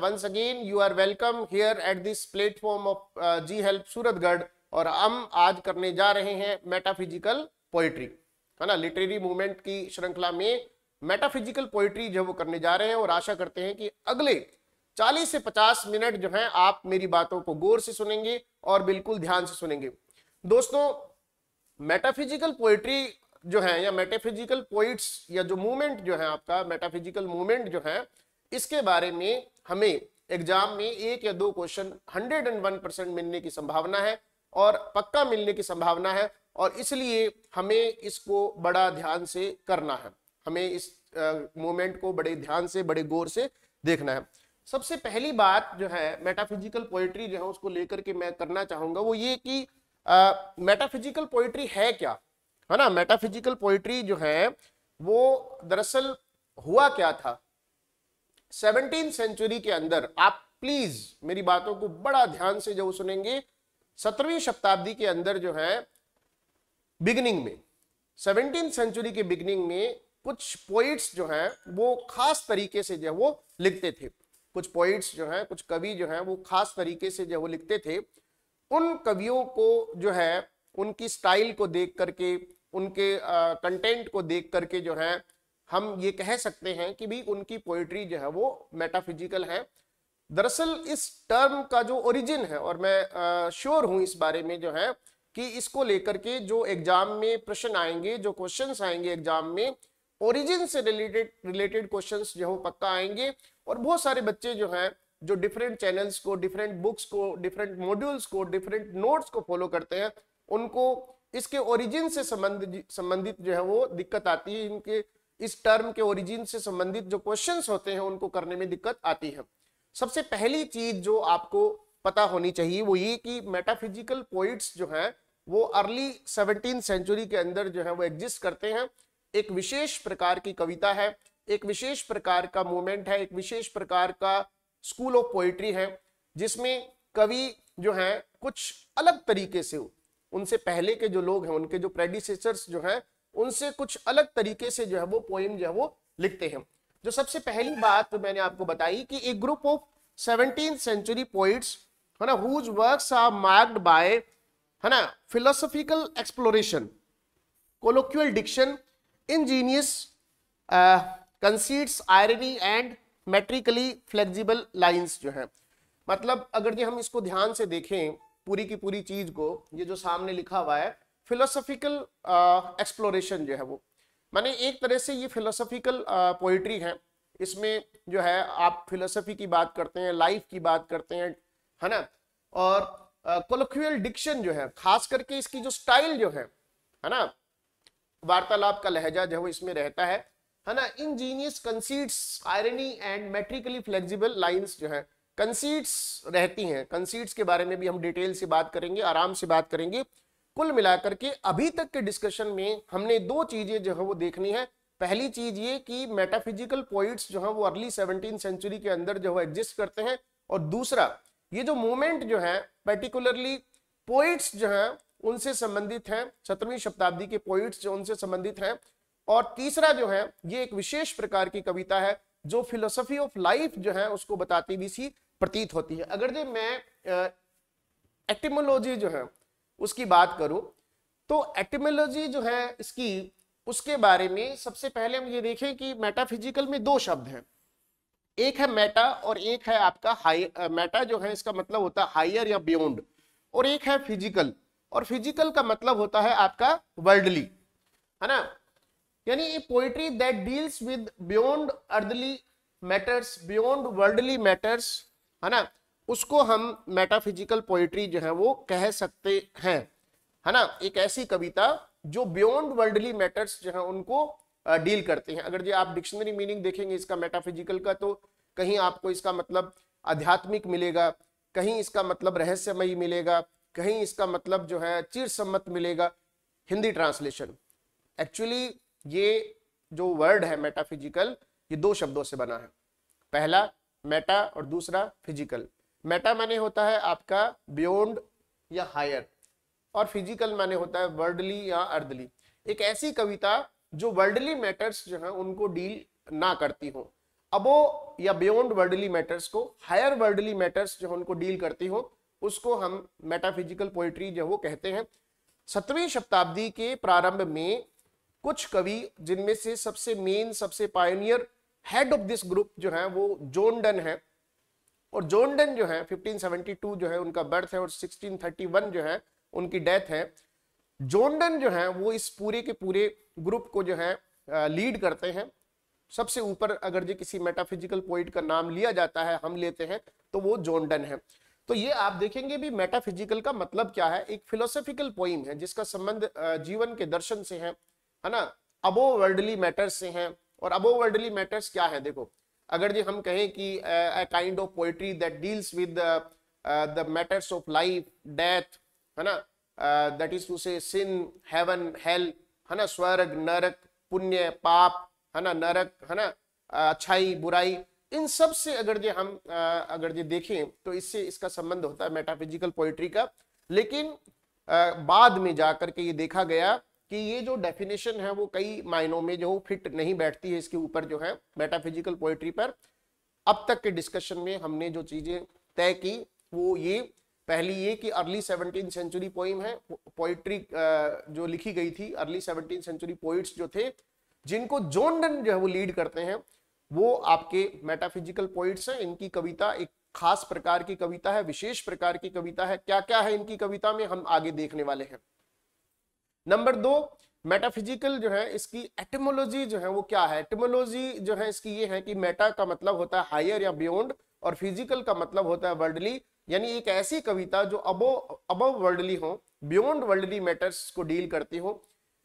once again you are welcome here at this platform of uh, G Help Suratgarh और हम आज करने जा रहे हैं मेटाफिजिकल पोइट्री है ना? लिटरेरी मूवमेंट की श्रृंखला में मेटाफिजिकल पोइट्री जो वो करने जा रहे हैं और आशा करते हैं कि अगले 40 से 50 मिनट जो है आप मेरी बातों को गौर से सुनेंगे और बिल्कुल ध्यान से सुनेंगे। दोस्तों मेटाफिजिकल पोइट्री जो है या मेटाफिजिकल पोइट्स या जो मूवमेंट जो है आपका मेटाफिजिकल मूवमेंट जो है इसके बारे में हमें एग्ज़ाम में एक या दो question hundred and one percent मिलने की संभावना है और पक्का मिलने की संभावना है और इसलिए हमें इसको बड़ा ध्यान से करना है। हमें इस मोमेंट को बड़े ध्यान से, बड़े गौर से देखना है। सबसे पहली बात जो है मेटाफिजिकल पोइट्री जो है, उसको लेकर के मैं करना चाहूँगा, वो ये कि मेटाफिजिकल पोइट्री है क्या? है ना? मेटाफिजिकल पोइट्री जो है, वो दरअसल हुआ क्या था? सेवनटीन सेंचुरी के अंदर आप प्लीज़ मेरी बातों को बड़ा ध्यान से जो सुनेंगे, सत्रहवीं शताब्दी के अंदर जो है बिगनिंग में, सेवनटीन सेंचुरी के बिगनिंग में कुछ पोइट्स जो हैं, वो खास तरीके से जो वो लिखते थे। कुछ पोइट्स जो हैं, कुछ कवि जो हैं, वो खास तरीके से जो वो लिखते थे। उन कवियों को जो है, उनकी स्टाइल को देख करके, उनके कंटेंट को देख करके जो है हम ये कह सकते हैं कि भी उनकी पोइट्री जो है वो मेटाफिजिकल है। दरअसल इस टर्म का जो ओरिजिन है, और मैं श्योर हूँ इस बारे में जो है कि इसको लेकर के जो एग्ज़ाम में प्रश्न आएँगे, जो क्वेश्चंस आएँगे एग्ज़ाम में ओरिजिन से रिलेटेड रिलेटेड क्वेश्चंस जो है पक्का आएँगे। और बहुत सारे बच्चे जो हैं, जो डिफरेंट चैनल्स को डिफरेंट बुक्स को डिफरेंट मॉड्यूल्स को डिफरेंट नोट्स को फॉलो करते हैं, उनको इसके ओरिजिन से संबंधित संबंधित जो है वो दिक्कत आती है इनके इस टर्म के ओरिजिन से संबंधित जो क्वेश्चंस होते हैं, उनको करने में दिक्कत आती है। सबसे पहली चीज़ जो आपको पता होनी चाहिए, वो ये कि मेटाफिजिकल पोइट्स जो हैं, वो अर्ली सेवनटीन सेंचुरी के अंदर जो है, वो एग्जिस्ट करते हैं। एक विशेष प्रकार की कविता है, एक विशेष प्रकार का मूवमेंट है, एक विशेष प्रकार का स्कूल ऑफ़ पोइट्री है, जिसमें कवि जो है, कुछ अलग तरीके से उनसे पहले के जो लोग हैं, उनके जो प्रेडिसेसर्स जो हैं उनसे कुछ अलग तरीके से जो है वो पोइम जो है वो लिखते हैं। जो सबसे पहली बात तो मैंने आपको बताई कि एक group of seventeen century poets है ना whose works are marked by है ना philosophical exploration colloquial diction ingenious conceits irony and metrically flexible lines जो है। मतलब अगर ये हम इसको ध्यान से देखें पूरी की पूरी चीज़ को, ये जो सामने लिखा हुआ है फिलोसॉफिकल एक्सप्लोरेशन uh, जो है वो। माने एक तरह से ये फिलोसॉफिकल पोइट्री है। इसमें जो है आप फिलोसफी की बात करते हैं लाइफ की बात करते हैं है ना? और कोलोक्वियल uh, डिक्शन जो है खास करके इसकी जो स्टाइल जो है है ना? वार्तालाप का लहजा जो है इसमें रहता है है ना? Ingenious conceits irony and metrically flexible lines जो है कंसीड्स रहती हैं। कंसीड्स के बारे में भी हम डिटेल से बात करेंगे आराम से बात करेंगे। कुल मिलाकर के अभी तक के डिस्कशन में हमने दो चीज़ें जो है वो देखनी है। पहली चीज़ ये कि मेटाफिजिकल पॉइंट्स जो है वो अर्ली सेवनटीन सेंचुरी के अंदर जो है एग्जिस्ट करते हैं। और दूसरा, ये जो मूवमेंट जो है पर्टिकुलरली पोइट्स जो है, उनसे संबंधित है, सत्रहवीं शताब्दी के पोइट्स जो उनसे संबंधित हैं। और तीसरा जो है, ये एक विशेष प्रकार की कविता है, जो फिलोसफी ऑफ़ लाइफ जो है, उसको बताती भी सी प्रतीत होती है। अगर जो मैं एटिमोलॉजी जो है उसकी बात करूँ तो एटिमोलॉजी जो है इसकी, उसके बारे में सबसे पहले हम ये देखें कि मेटाफिजिकल में दो शब्द हैं। एक है मेटा और एक है आपका हाई मेटा जो है इसका मतलब होता है हायर या बियॉन्ड और एक है फ़िज़िकल और फ़िज़िकल का मतलब होता है आपका वर्ल्डली है ना? यानी ये poetry that deals with beyond earthly matters beyond worldly matters है ना? उसको हम मेटाफिजिकल पोइट्री जो है वो कह सकते हैं। है ना? एक ऐसी कविता जो बियॉन्ड वर्ल्डली मैटर्स जो है उनको डील करते हैं। अगर जो आप डिक्शनरी मीनिंग देखेंगे इसका मेटाफिजिकल का तो कहीं आपको इसका मतलब आध्यात्मिक मिलेगा, कहीं इसका मतलब रहस्यमयी मिलेगा, कहीं इसका मतलब जो है चिर सम्मत मिलेगा। हिंदी ट्रांसलेशन एक्चुअली ये जो वर्ड है मेटाफिजिकल ये दो शब्दों से बना है। पहला मेटा और दूसरा फ़िज़िकल मेटा माने होता है आपका बियॉन्ड या हायर और फ़िज़िकल माने होता है वर्ल्डली या अर्दली एक ऐसी कविता जो वर्ल्डली मैटर्स जो है, उनको डील ना करती हो। अब या बियॉन्ड वर्डली मैटर्स को हायर वर्डली मैटर्स जो उनको डील करती हो, उसको हम मेटाफिजिकल पोइट्री जो वो कहते हैं। सत्रहवीं शताब्दी के प्रारंभ में कुछ कवि, जिनमें से सबसे मेन सबसे pioneer head of this group जो है, वो जोन डन है। और जोन डन जो है 1572 जो है, उनका बर्थ है और 1631 जो है, उनकी डेथ है। जोनडन जो है, वो इस पूरे के पूरे ग्रुप को जो है लीड करते हैं। सबसे ऊपर अगर जो किसी मेटाफिजिकल पॉइंट का नाम लिया जाता है, हम लेते हैं तो वो जोनडन है। तो ये आप देखेंगे भी मेटाफिजिकल का मतलब क्या है? एक फिलोसफिकल पोइम है, जिसका संबंध जीवन के दर्शन से है है ना? अबो वर्ल्डली मैटर्स से है, और अबो वर्ल्डली मैटर्स क्या है? देखो अगर जी हम कहें कि kind of poetry that deals with the matters of life death है ना? दैट इज़ टू से सिन हेवन हेल है ना? स्वर्ग, नरक, पुण्य, पाप, है ना? नरक, है ना? अच्छाई, बुराई, इन सबसे अगर जो हम अगर जो देखें तो इससे इसका संबंध होता है मेटाफिजिकल पोइट्री का। लेकिन बाद में जाकर के ये देखा गया कि ये जो डेफिनेशन है वो कई मायनों में जो फिट नहीं बैठती है, इसके ऊपर जो है मेटाफिजिकल पोइट्री पर। अब तक के डिस्कशन में हमने जो चीज़ें तय की, वो ये, पहली ये कि अर्ली सेवनटीन सेंचुरी पोइम है पोइट्री जो लिखी गई थी अर्ली सेवनटीन सेंचुरी पोइट्स जो थे, जिनको जोनडन जो है वो लीड करते हैं, वो आपके मेटाफिजिकल पोइट्स हैं, इनकी कविता एक खास प्रकार की कविता है, विशेष प्रकार की कविता है। क्या क्या है इनकी कविता में, हम आगे देखने वाले हैं। नंबर दो मेटाफिजिकल जो है, इसकी एटमोलॉजी जो है वो क्या है? एटिमोलॉजी जो है, इसकी ये है कि मेटा का मतलब होता है हायर या बियॉन्ड और फ़िज़िकल का मतलब होता है वर्ल्डली यानी एक ऐसी कविता जो अबो अबव वर्ल्डली हो बियॉन्ड वर्ल्डली मैटर्स को डील करती हो।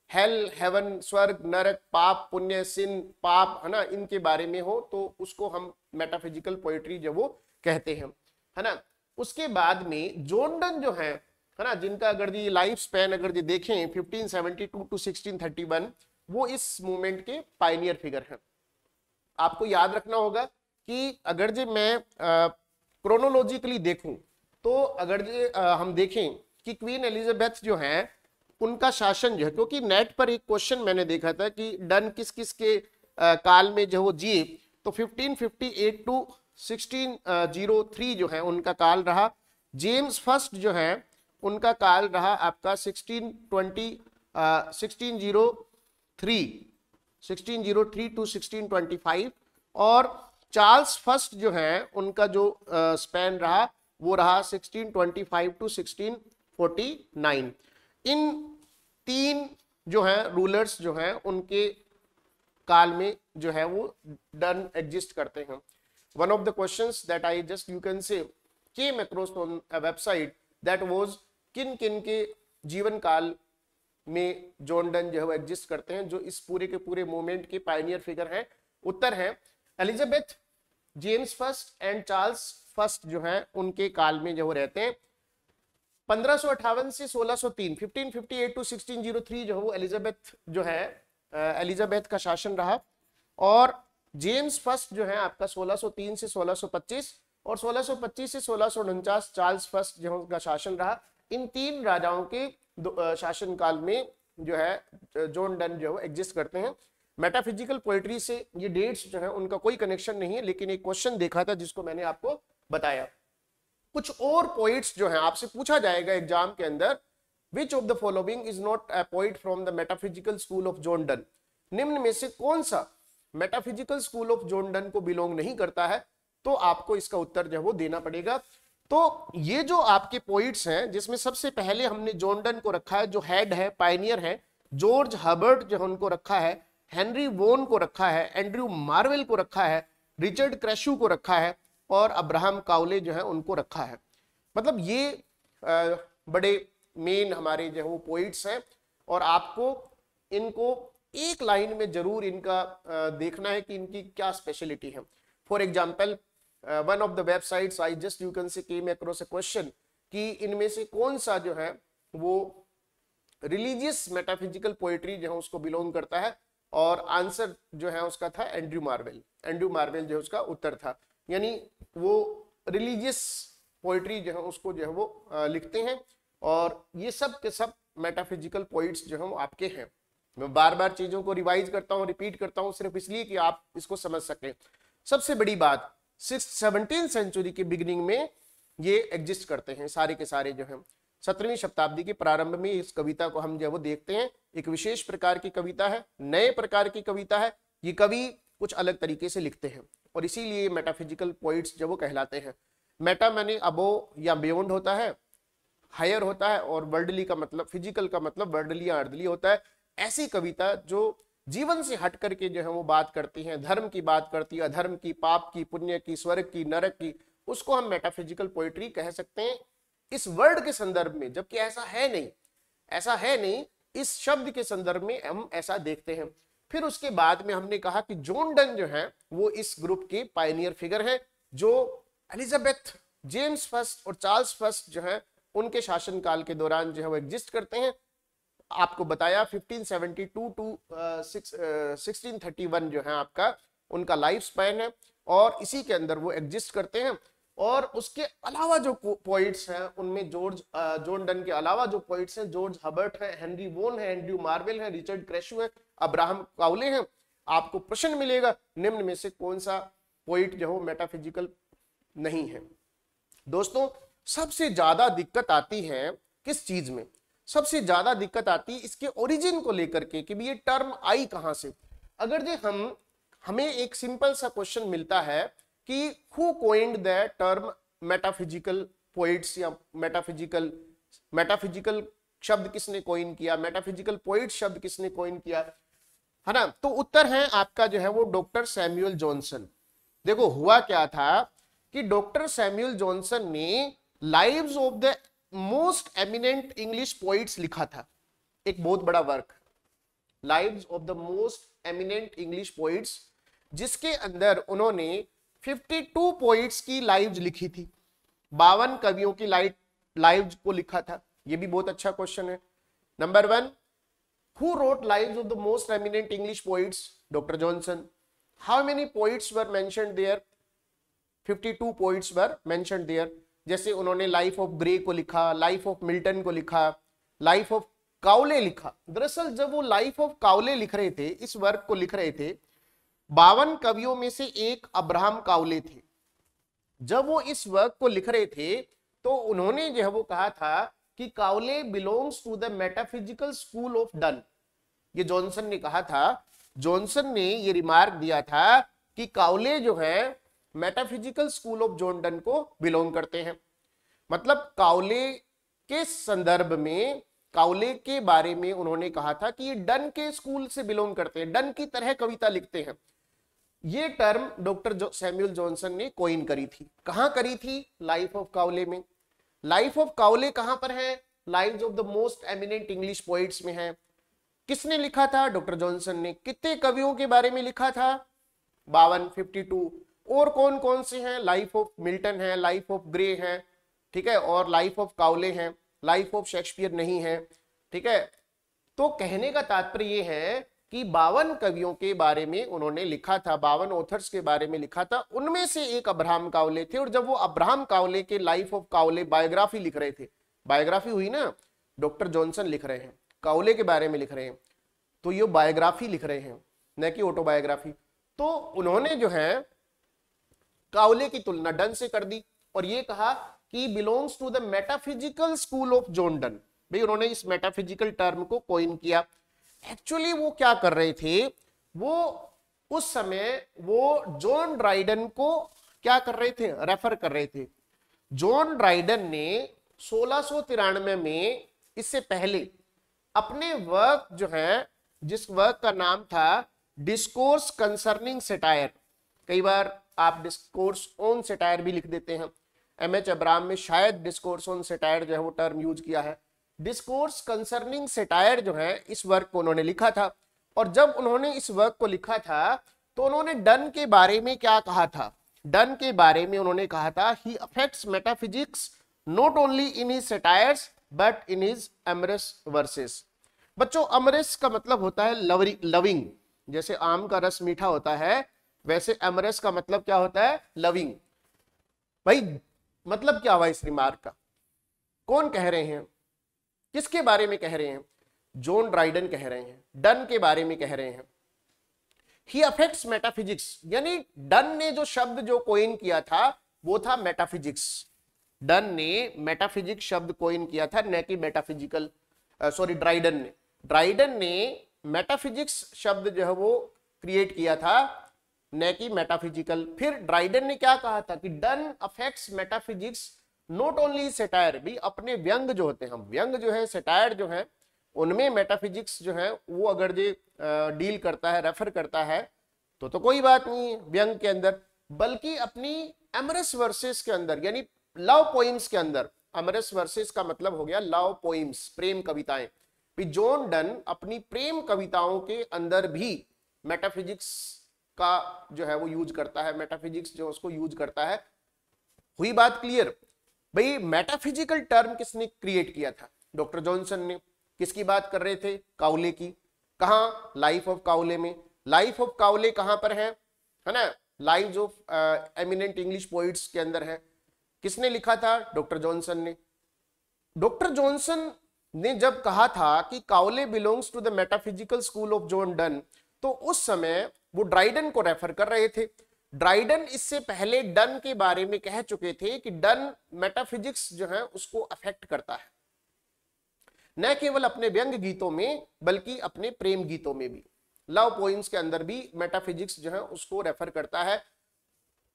हेल हेवन स्वर्ग, नरक, पाप, पुण्य सिन पाप, है ना, इनके बारे में हो तो उसको हम मेटाफिजिकल पोइट्री जो वो कहते हैं, है ना? उसके बाद में जोनडन जो है है ना जिनका अगर जी लाइफ स्पैन अगर जी देखें 1572 टू 1631 वो इस मूवमेंट के पाइनियर फिगर हैं। आपको याद रखना होगा कि अगर जी मैं क्रोनोलॉजिकली देखूँ तो अगर जी हम देखें कि क्वीन एलिजाबेथ जो है उनका शासन जो है क्योंकि नेट पर एक क्वेश्चन मैंने देखा था कि डन किस किस के आ, काल में जो जिए तो 1558 टू 1603 जो है उनका काल रहा। जेम्स फ़र्स्ट जो है उनका काल रहा आपका 1620 1603 1603 टू 1625 और चार्ल्स फ़र्स्ट जो है, उनका जो स्पैन रहा, वो रहा 1625 टू 1649 इन तीन जो है रूलर्स जो हैं, उनके काल में जो है, वो डन एग्जिस्ट करते हैं। One of the questions that I just you can say on a website that was किन किन के जीवन काल में जॉन डन जो है वो एग्जिस्ट करते हैं, जो इस पूरे के पूरे मूवमेंट के पाइनियर फिगर हैं, उत्तर है। Elizabeth James first and Charles first जो है, उनके काल में जो रहते हैं। पंद्रह से 1603 1558 टू 1603 जो है वो एलिजाबेथ जो है एलिजाबेथ का शासन रहा। और जेम्स फ़र्स्ट जो है, आपका 1603 से 1625 और 1625 से सोलह चार्ल्स फ़र्स्ट जो उनका शासन रहा। इन तीन राजाओं के शासन काल में जो है जोन डन जो है एग्जिस्ट करते हैं। मेटाफिजिकल पोइट्री से ये डेट्स जो है, उनका कोई कनेक्शन नहीं है, लेकिन एक क्वेश्चन देखा था जिसको मैंने आपको बताया। कुछ और पोइट्स जो है, आपसे पूछा जाएगा एग्ज़ाम के अंदर which of the following is not a poet from the metaphysical school of John Donne निम्न में से कौन सा metaphysical school of John Donne को बिलोंग नहीं करता है तो आपको इसका उत्तर जो है, वो देना पड़ेगा। तो ये जो आपके पोइट्स हैं, जिसमें सबसे पहले हमने जोनडन को रखा है, जो हेड है पाइनियर है जॉर्ज हर्बर्ट जो उनको रखा है हेनरी वोन को रखा है एंड्रयू मार्वेल को रखा है रिचर्ड क्रेशू को रखा है और अब्राहम काउले जो है उनको रखा है। मतलब ये बड़े मेन हमारे जो है वो पोइट्स हैं और आपको इनको एक लाइन में ज़रूर इनका देखना है कि इनकी क्या स्पेशलिटी है। For example one of the websites I just you can say came across a question कि इनमें से कौन सा जो है, वो रिलीजियस मेटाफिजिकल पोइट्री जो है, उसको बिलोंग करता है और आंसर जो है, उसका था एंड्रयू मार्वेल एंड्रयू मार्वेल जो है, उसका उत्तर था। यानी वो रिलीजियस पोइट्री जो है, उसको जो है, वो लिखते हैं और ये सब के सब मेटाफिजिकल पोइट्स जो है, वो आपके हैं। मैं बार बार चीज़ों को रिवाइज करता हूँ रिपीट करता हूँ, सिर्फ़ इसलिए कि आप इसको समझ सकें। सबसे बड़ी बात सेवनटीन सेंचुरी के बिगिनिंग में ये एग्जिस्ट करते हैं, सारे के सारे जो है। सत्रहवीं शताब्दी के प्रारंभ में इस कविता को हम जो वो देखते हैं। एक विशेष प्रकार की कविता है, नए प्रकार की कविता है। ये कवि कुछ अलग तरीके से लिखते हैं और इसीलिए मेटाफिजिकल पॉइंट्स जो वो कहलाते हैं। मेटा मैंने अबो या बियॉन्ड होता है हायर होता है और वर्ल्डली का मतलब फ़िज़िकल का मतलब वर्ल्डली या अर्दली होता है। ऐसी कविता जो जीवन से हट करके जो है वो बात करती है, धर्म की बात करती है, अधर्म की, पाप की, पुण्य की, स्वर्ग की, नरक की, उसको हम मेटाफिजिकल पोइट्री कह सकते हैं। इस वर्ड के संदर्भ में, जबकि ऐसा है नहीं, ऐसा है नहीं, इस शब्द के संदर्भ में हम ऐसा देखते हैं। फिर उसके बाद में हमने कहा कि जॉन डन जो है, वो इस ग्रुप के पायनियर फिगर है, जो एलिजाबेथ जेम्स फ़र्स्ट और चार्ल्स फ़र्स्ट जो है, उनके शासनकाल के दौरान जो है वो एग्जिस्ट करते हैं। आपको बताया 1572 टू सिक्सटीन थर्टी वन जो है आपका, उनका लाइफ स्पैन है और इसी के अंदर वो एग्जिस्ट करते हैं और उसके अलावा जो पॉइंट्स हैं, उनमें जॉर्ज जॉन डन के अलावा जो पॉइंट्स हैं जॉर्ज हबर्ट है हेनरी वोन है एंड्रू मार्वेल है रिचर्ड क्रेशू है अब्राहम काउले हैं। आपको प्रश्न मिलेगा, निम्न में से कौन सा पॉइंट जो है मेटाफिजिकल नहीं है। दोस्तों, सबसे ज़्यादा दिक्कत आती है किस चीज़ में? सबसे ज़्यादा दिक्कत आती है इसके ओरिजिन को लेकर के कि भी ये टर्म आई कहाँ से। अगर जो हम, हमें एक सिंपल सा क्वेश्चन मिलता है कि who coined the term metaphysical poets या मेटाफिजिकल मेटाफिजिकल शब्द किसने कोइन किया मेटाफिजिकल पोइट शब्द किसने कोइन किया, है ना? तो उत्तर है आपका जो है वो डॉक्टर सैम्यूअल जॉनसन देखो, हुआ क्या था कि डॉक्टर सैम्यूअल जॉनसन ने lives of the most eminent English poets लिखा था। एक बहुत बड़ा work. Lives of the most eminent English poets जिसके अंदर उन्होंने 52 पोइट्स की लाइव्स लिखी थी। बावन कवियों की लाइव लाइव्स को लिखा था। ये भी बहुत अच्छा क्वेश्चन है। Number one who wrote lives of the most eminent English poets doctor Johnson how many poets were mentioned there 52 poets were mentioned there जैसे उन्होंने लाइफ ऑफ़ ग्रे को लिखा लाइफ ऑफ़ मिल्टन को लिखा लाइफ ऑफ़ काउले लिखा। दरअसल जब वो लाइफ ऑफ़ काउले लिख रहे थे, इस वर्क को लिख रहे थे, बावन कवियों में से एक अब्राहम काउले थे। जब वो इस वर्क को लिख रहे थे तो उन्होंने जो है वो कहा था कि Cowley belongs to the metaphysical school of Donne ये जॉनसन ने कहा था। जॉनसन ने ये रिमार्क दिया था कि काउले जो है metaphysical school of John Donne को बिलोंग करते हैं। मतलब काउले के संदर्भ में काउले के बारे में उन्होंने कहा था कि ये डन के स्कूल से बिलोंग करते हैं डन की तरह कविता लिखते हैं। ये टर्म डॉक्टर जो, सैम्यूल जॉनसन ने कोइन करी थी। कहाँ करी थी? लाइफ ऑफ़ काउले में। लाइफ ऑफ़ काउले कहाँ पर है? Life of the most eminent English poets में है। किसने लिखा था? डॉक्टर जॉनसन ने। कितने कवियों के बारे में लिखा था? बावन फिफ्टी टू और कौन कौन से हैं? लाइफ ऑफ़ मिल्टन है लाइफ ऑफ़ ग्रे है, ठीक है? और लाइफ ऑफ़ काउले है लाइफ ऑफ़ शेक्सपियर नहीं है, ठीक है? तो कहने का तात्पर्य यह है कि बावन कवियों के बारे में उन्होंने लिखा था, बावन ऑथर्स के बारे में लिखा था, उनमें से एक अब्राहम कावले थे और जब वो अब्राहम कावले के लाइफ ऑफ़ कावले बायोग्राफी लिख रहे थे बायोग्राफी हुई ना? डॉक्टर जॉनसन लिख रहे हैं कावले के बारे में लिख रहे हैं तो ये बायोग्राफी लिख रहे हैं, न कि ऑटोबायोग्राफी तो उन्होंने जो है कावले की तुलना डन से कर दी और ये कहा कि belongs to the metaphysical school of John Donne भाई, उन्होंने इस मेटाफिजिकल टर्म को कोइन किया। एक्चुअली वो क्या कर रहे थे? वो उस समय वो जॉन ड्राइडन को क्या कर रहे थे? रेफर कर रहे थे। जॉन ड्राइडन ने सोलह में इससे पहले अपने वर्क जो है, जिस वर्क का नाम था डिस्कोर्स कंसर्निंग सेटायर कई बार आप डिस्कोर्स ऑन सेटायर भी लिख देते हैं। एम एच अब्राम में शायद डिस्कोर्स ऑन सेटायर जो है वो टर्म यूज़ किया है। डिस्कोर्स कंसर्निंग सेटायर जो है, इस वर्क को उन्होंने लिखा था। और जब उन्होंने इस वर्क को लिखा था तो उन्होंने डन के बारे में क्या कहा था? डन के बारे में उन्होंने कहा था he affects metaphysics not only in his satires but in his amorous verses बच्चों अमरस का मतलब होता है लवरी लविंग जैसे आम का रस मीठा होता है वैसे एमरस का मतलब क्या होता है? लविंग। भाई मतलब क्या हुआ इस रिमार्क का? कौन कह रहे हैं? किसके बारे में कह रहे हैं? जॉन ड्राइडन कह रहे हैं। डन के बारे में कह रहे हैं। ही अफेक्ट्स मेटाफिजिक्स यानी डन ने जो शब्द जो कोइन किया था, वो था मेटाफिजिक्स डन ने मेटाफिजिक्स शब्द कोइन किया था, न कि मेटाफिजिकल सॉरी ड्राइडन ने। ड्राइडन ने मेटाफिजिक्स शब्द जो है वो क्रिएट किया था न कि मेटाफिजिकल फिर ड्राइडन ने क्या कहा था कि Donne affects metaphysics not only satire भी अपने व्यंग जो होते हैं व्यंग जो है सेटायर जो है, उनमें मेटाफिजिक्स जो है, वो अगर जो डील करता है रेफर करता है तो तो कोई बात नहीं, व्यंग के अंदर। बल्कि अपनी एमरस वर्सेस के अंदर, यानी लव पोइम्स के अंदर अमरस वर्सेस का मतलब हो गया लव पोइम्स प्रेम कविताएँ। जोन डन अपनी प्रेम कविताओं के अंदर भी मेटाफिजिक्स का जो है वो यूज़ करता है मेटाफिजिक्स जो उसको यूज़ करता है। हुई बात क्लियर भाई मेटाफिजिकल टर्म किसने क्रिएट किया था? डॉक्टर जॉनसन ने किसकी बात कर रहे थे? काउले की। कहा? लाइफ ऑफ़ काउले में। लाइफ ऑफ़ काउले कहाँ पर है? है ना? Life of eminent English poets के अंदर है। किसने लिखा था? डॉक्टर जॉनसन ने। डॉक्टर जॉनसन ने जब कहा था कि Cowley belongs to the metaphysical school of John Donne तो उस समय वो ड्राइडन को रेफर कर रहे थे। ड्राइडन इससे पहले डन के बारे में कह चुके थे कि डन मेटाफिजिक्स जो है उसको अफेक्ट करता है। न केवल अपने व्यंग गीतों में, बल्कि अपने प्रेम गीतों में भी। लव पोइम्स के अंदर भी मेटाफिजिक्स जो है उसको रेफर करता है।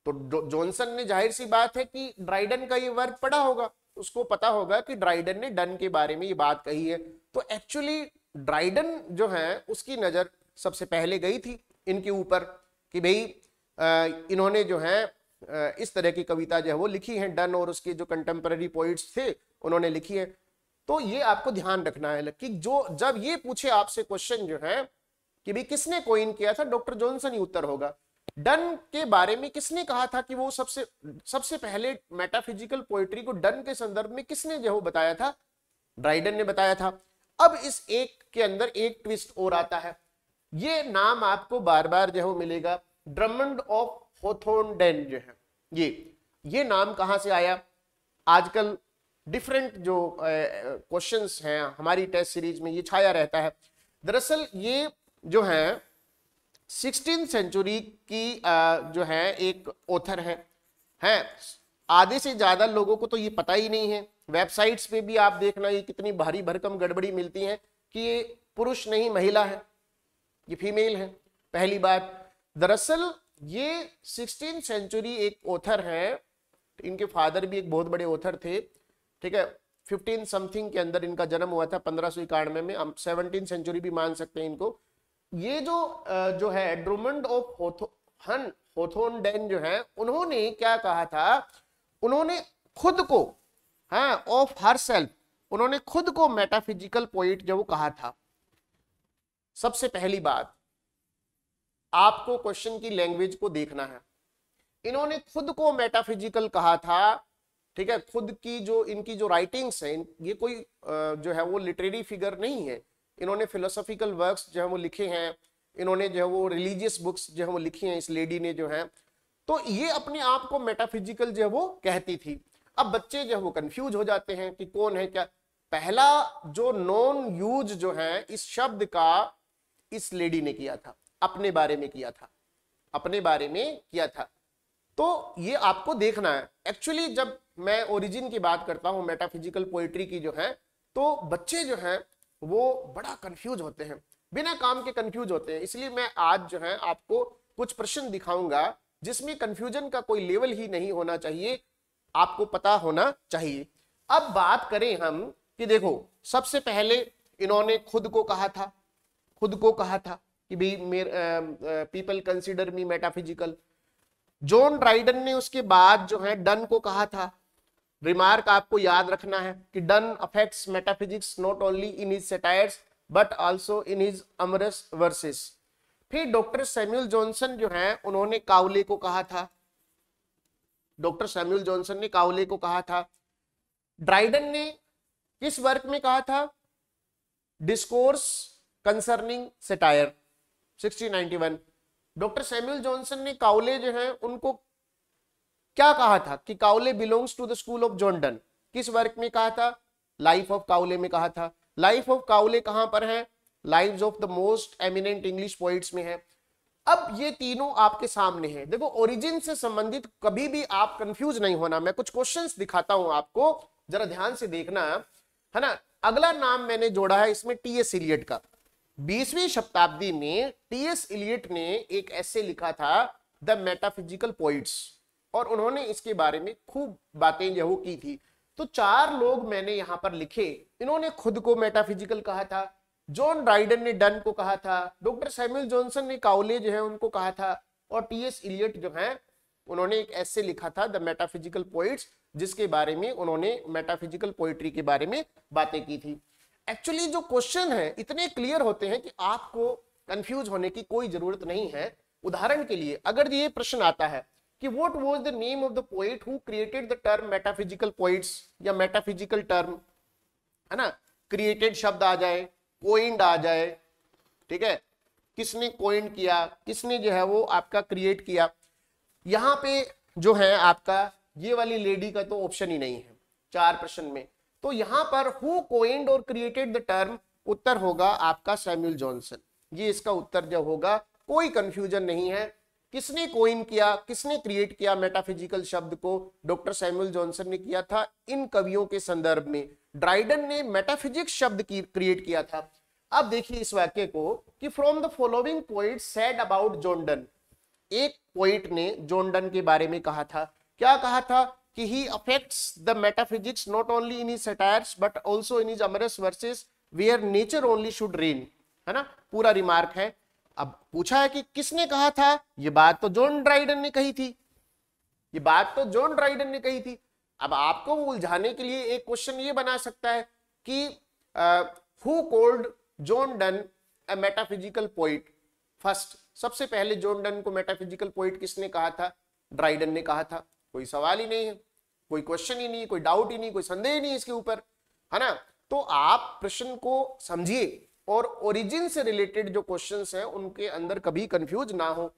तो जॉनसन ने ज़ाहिर सी बात है कि ड्राइडन का ये वर्क पढ़ा होगा। उसको पता होगा कि ड्राइडन ने डन के बारे में ये बात कही है। तो एक्चुअली ड्राइडन जो है, उसकी नज़र सबसे पहले गई थी। इनके ऊपर कि भाई इन्होंने जो है इस तरह की कविता जो है वो लिखी है, डन, और उसके जो कंटेम्प्रेरी पोइट्स थे, उन्होंने लिखी है। तो ये आपको ध्यान रखना है, कि जो, जब ये पूछे आपसे क्वेश्चन जो है, कि भाई, किसने कोइन किया था डॉक्टर जॉनसन ही उत्तर होगा। डन के बारे में किसने कहा था कि वो सबसे सबसे पहले मेटाफिजिकल पोइट्री को डन के संदर्भ में किसने जो बताया था? ड्राइडन ने बताया था। अब इस एक के अंदर एक ट्विस्ट और आता है। ये नाम आपको बार बार जो है मिलेगा। ड्रमंड ऑफ़ होथोनडेन जो है ये ये नाम कहाँ से आया? आजकल डिफरेंट जो क्वेश्चंस हैं हमारी टेस्ट सीरीज़ में ये छाया रहता है। दरअसल ये जो है सिक्सटीन सेंचुरी की आ, जो है एक ऑथर है हैं। आधे से ज़्यादा लोगों को तो ये पता ही नहीं है। वेबसाइट्स पे भी आप देखना ये कितनी भारी भरकम गड़बड़ी मिलती है कि ये पुरुष नहीं महिला है। ये फीमेल है, पहली बात। दरअसल ये सिक्सटीन सेंचुरी एक ऑथर है, इनके फादर भी एक बहुत बड़े ऑथर थे, ठीक है? फिफ्टीन समथिंग के अंदर इनका जन्म हुआ था, पंद्रह सौ इक्यानवे में, हम सेवनटीन सेंचुरी भी मान सकते हैं इनको। ये जो जो है ड्रोमंड ऑफ़ होथोन डेन जो है, उन्होंने क्या कहा था? उन्होंने खुद को हाँ ऑफ़ हर सेल्फ उन्होंने खुद को मेटाफिजिकल पोइट जो कहा था। सबसे पहली बात, आपको क्वेश्चन की लैंग्वेज को देखना है। इन्होंने खुद को मेटाफिजिकल कहा था, ठीक है? खुद की जो, इनकी जो राइटिंग्स हैं ये कोई जो है वो लिटरेरी फिगर नहीं है। इन्होंने फिलोसॉफिकल वर्क्स जो है वो लिखे हैं, इन्होंने जो है वो रिलीजियस बुक्स जो है वो लिखी हैं, इस लेडी ने जो है। तो ये अपने आप को मेटाफिजिकल जो है वो कहती थी। अब बच्चे जो है वो कंफ्यूज हो जाते हैं कि कौन है क्या? पहला जो नॉन यूज़ जो है, इस शब्द का इस लेडी ने किया था, अपने बारे में किया था, अपने बारे में किया था। तो ये आपको देखना है। एक्चुअली जब मैं ओरिजिन की बात करता हूँ मेटाफिजिकल पोइट्री की जो है तो बच्चे जो हैं, वो बड़ा कंफ्यूज होते हैं। बिना काम के कंफ्यूज होते हैं। इसलिए मैं आज जो है, आपको कुछ प्रश्न दिखाऊँगा, जिसमें कंफ्यूजन का कोई लेवल ही नहीं होना चाहिए। आपको पता होना चाहिए। अब बात करें हम कि देखो, सबसे पहले इन्होंने खुद को कहा था। खुद को कहा था कि भी मेरे people consider me metaphysical John Dryden ने उसके बाद जो है डन को कहा था। रिमार्क आपको याद रखना है कि Donne affects metaphysics not only in his satires but also in his amorous verses फिर डॉक्टर सैम्यूल जॉनसन जो है, उन्होंने काउले को कहा था। डॉक्टर सैम्यूल जॉनसन ने काउले को कहा था। ड्राइडन ने किस वर्क में कहा था? Discourse concerning satire 1691 doctor Samuel Johnson ने काउले जो है, उनको क्या कहा था कि Cowley belongs to the school of John Donne किस वर्क में कहा था? लाइफ ऑफ़ काउले में कहा था। लाइफ ऑफ़ काउले कहाँ पर है? Lives of the most eminent English poets में है। अब ये तीनों आपके सामने हैं। देखो ओरिजिन से संबंधित कभी भी आप कंफ्यूज नहीं होना। मैं कुछ क्वेश्चंस दिखाता हूँ आपको। जरा ध्यान से देखना, है ना? अगला नाम मैंने जोड़ा है इसमें टी एस इलियट का। बीसवीं शताब्दी में टी एस इलियट ने एक ऐसे लिखा था द मेटाफिजिकल पॉइंट्स और उन्होंने इसके बारे में खूब बातें जो की थी। तो चार लोग मैंने यहाँ पर लिखे। इन्होंने खुद को मेटाफिजिकल कहा था जॉन राइडन ने डन को कहा था डॉक्टर सैमुअल जॉनसन ने काउले जो है उनको कहा था, और टी एस इलियट जो है, उन्होंने एक ऐसे लिखा था द मेटाफिजिकल पोइट्स जिसके बारे में उन्होंने मेटाफिजिकल पोइट्री के बारे में बातें की थी। एक्चुअली जो क्वेश्चन है, इतने क्लियर होते हैं कि आपको कंफ्यूज होने की कोई ज़रूरत नहीं है। उदाहरण के लिए, अगर ये प्रश्न आता है कि what was the name of the poet who created the term metaphysical poets या मेटाफिजिकल टर्म है ना? क्रिएटेड शब्द आ जाए कोइंड आ जाए, ठीक है? किसने कोइंड किया? किसने जो है वो आपका क्रिएट किया? यहाँ पे जो है आपका, ये वाली लेडी का तो ऑप्शन ही नहीं है, चार प्रश्न में। तो यहाँ पर हु कोइंड और क्रिएटेड द टर्म उत्तर होगा आपका सैम्यूल जॉनसन। ये इसका उत्तर जो होगा, कोई कंफ्यूजन नहीं है। किसने कोइन किया, किसने क्रिएट किया मेटाफिजिकल शब्द को? डॉक्टर सैमुअल जॉनसन ने किया था इन कवियों के संदर्भ में। ड्राइडन ने मेटाफिजिक्स शब्द की क्रिएट किया था। अब देखिए इस वाक्य को कि from the following poet said about John Donne एक पोइट ने जोनडन के बारे में कहा था। क्या कहा था? कि he affects the metaphysics not only in satires but also in his amorous verses where nature only should reign है ना? पूरा रिमार्क है। अब पूछा है कि किसने कहा था? ये बात तो जॉन ड्राइडन ने कही थी। ये बात तो जॉन ड्राइडन ने कही थी। अब आपको उलझाने के लिए एक क्वेश्चन ये बना सकता है कि who called John Donne a metaphysical poet first सबसे पहले जॉन डन को मेटाफिजिकल पोइट किसने कहा था? ड्राइडन ने कहा था। कोई सवाल ही नहीं है, कोई क्वेश्चन ही नहीं, कोई डाउट ही नहीं, कोई संदेह ही नहीं इसके ऊपर, है ना? तो आप प्रश्न को समझिए और ओरिजिन से रिलेटेड जो क्वेश्चंस हैं, उनके अंदर कभी कंफ्यूज ना हो।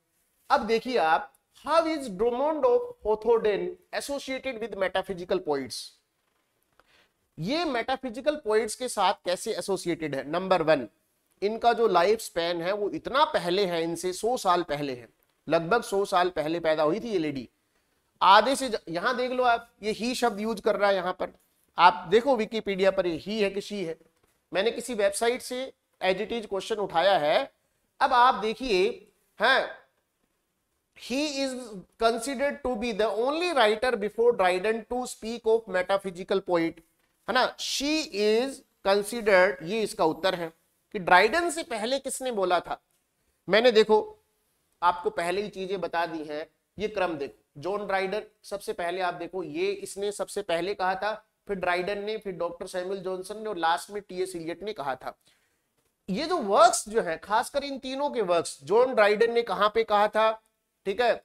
अब देखिए आप हाउ इज़ ड्रोमोंड ऑफ़ होथोडेन एसोसिएटेड विद मेटाफिजिकल पॉइंट्स ये मेटाफिजिकल पॉइंट्स के साथ कैसे एसोसिएटेड है? नंबर वन इनका जो लाइफ स्पैन है, वो इतना पहले है, इनसे सौ साल पहले है। लगभग सौ साल पहले पैदा हुई थी ये लेडी आधे से यहाँ देख लो आप, ये ही शब्द यूज़ कर रहा है यहाँ पर। आप देखो विकीपीडिया पर ये ही है कि शी है। मैंने किसी वेबसाइट से एज क्वेश्चन उठाया है। अब आप देखिए, हैं he is considered to be the only writer before Dryden to speak of metaphysical poet है ना? शी इज़ कंसिडर्ड ये इसका उत्तर है, कि ड्राइडन से पहले किसने बोला था? मैंने देखो, आपको पहले ही चीज़ें बता दी हैं, ये क्रम देखो। जॉन ड्राइडन सबसे पहले आप देखो, ये इसने सबसे पहले कहा था, फिर ड्राइडन ने, फिर डॉक्टर सैमुअल जॉनसन ने, और लास्ट में टी एस इलियट ने कहा था। ये जो वर्क्स जो है, खासकर इन तीनों के वर्क्स, जॉन ड्राइडन ने कहा पे कहा था, ठीक है?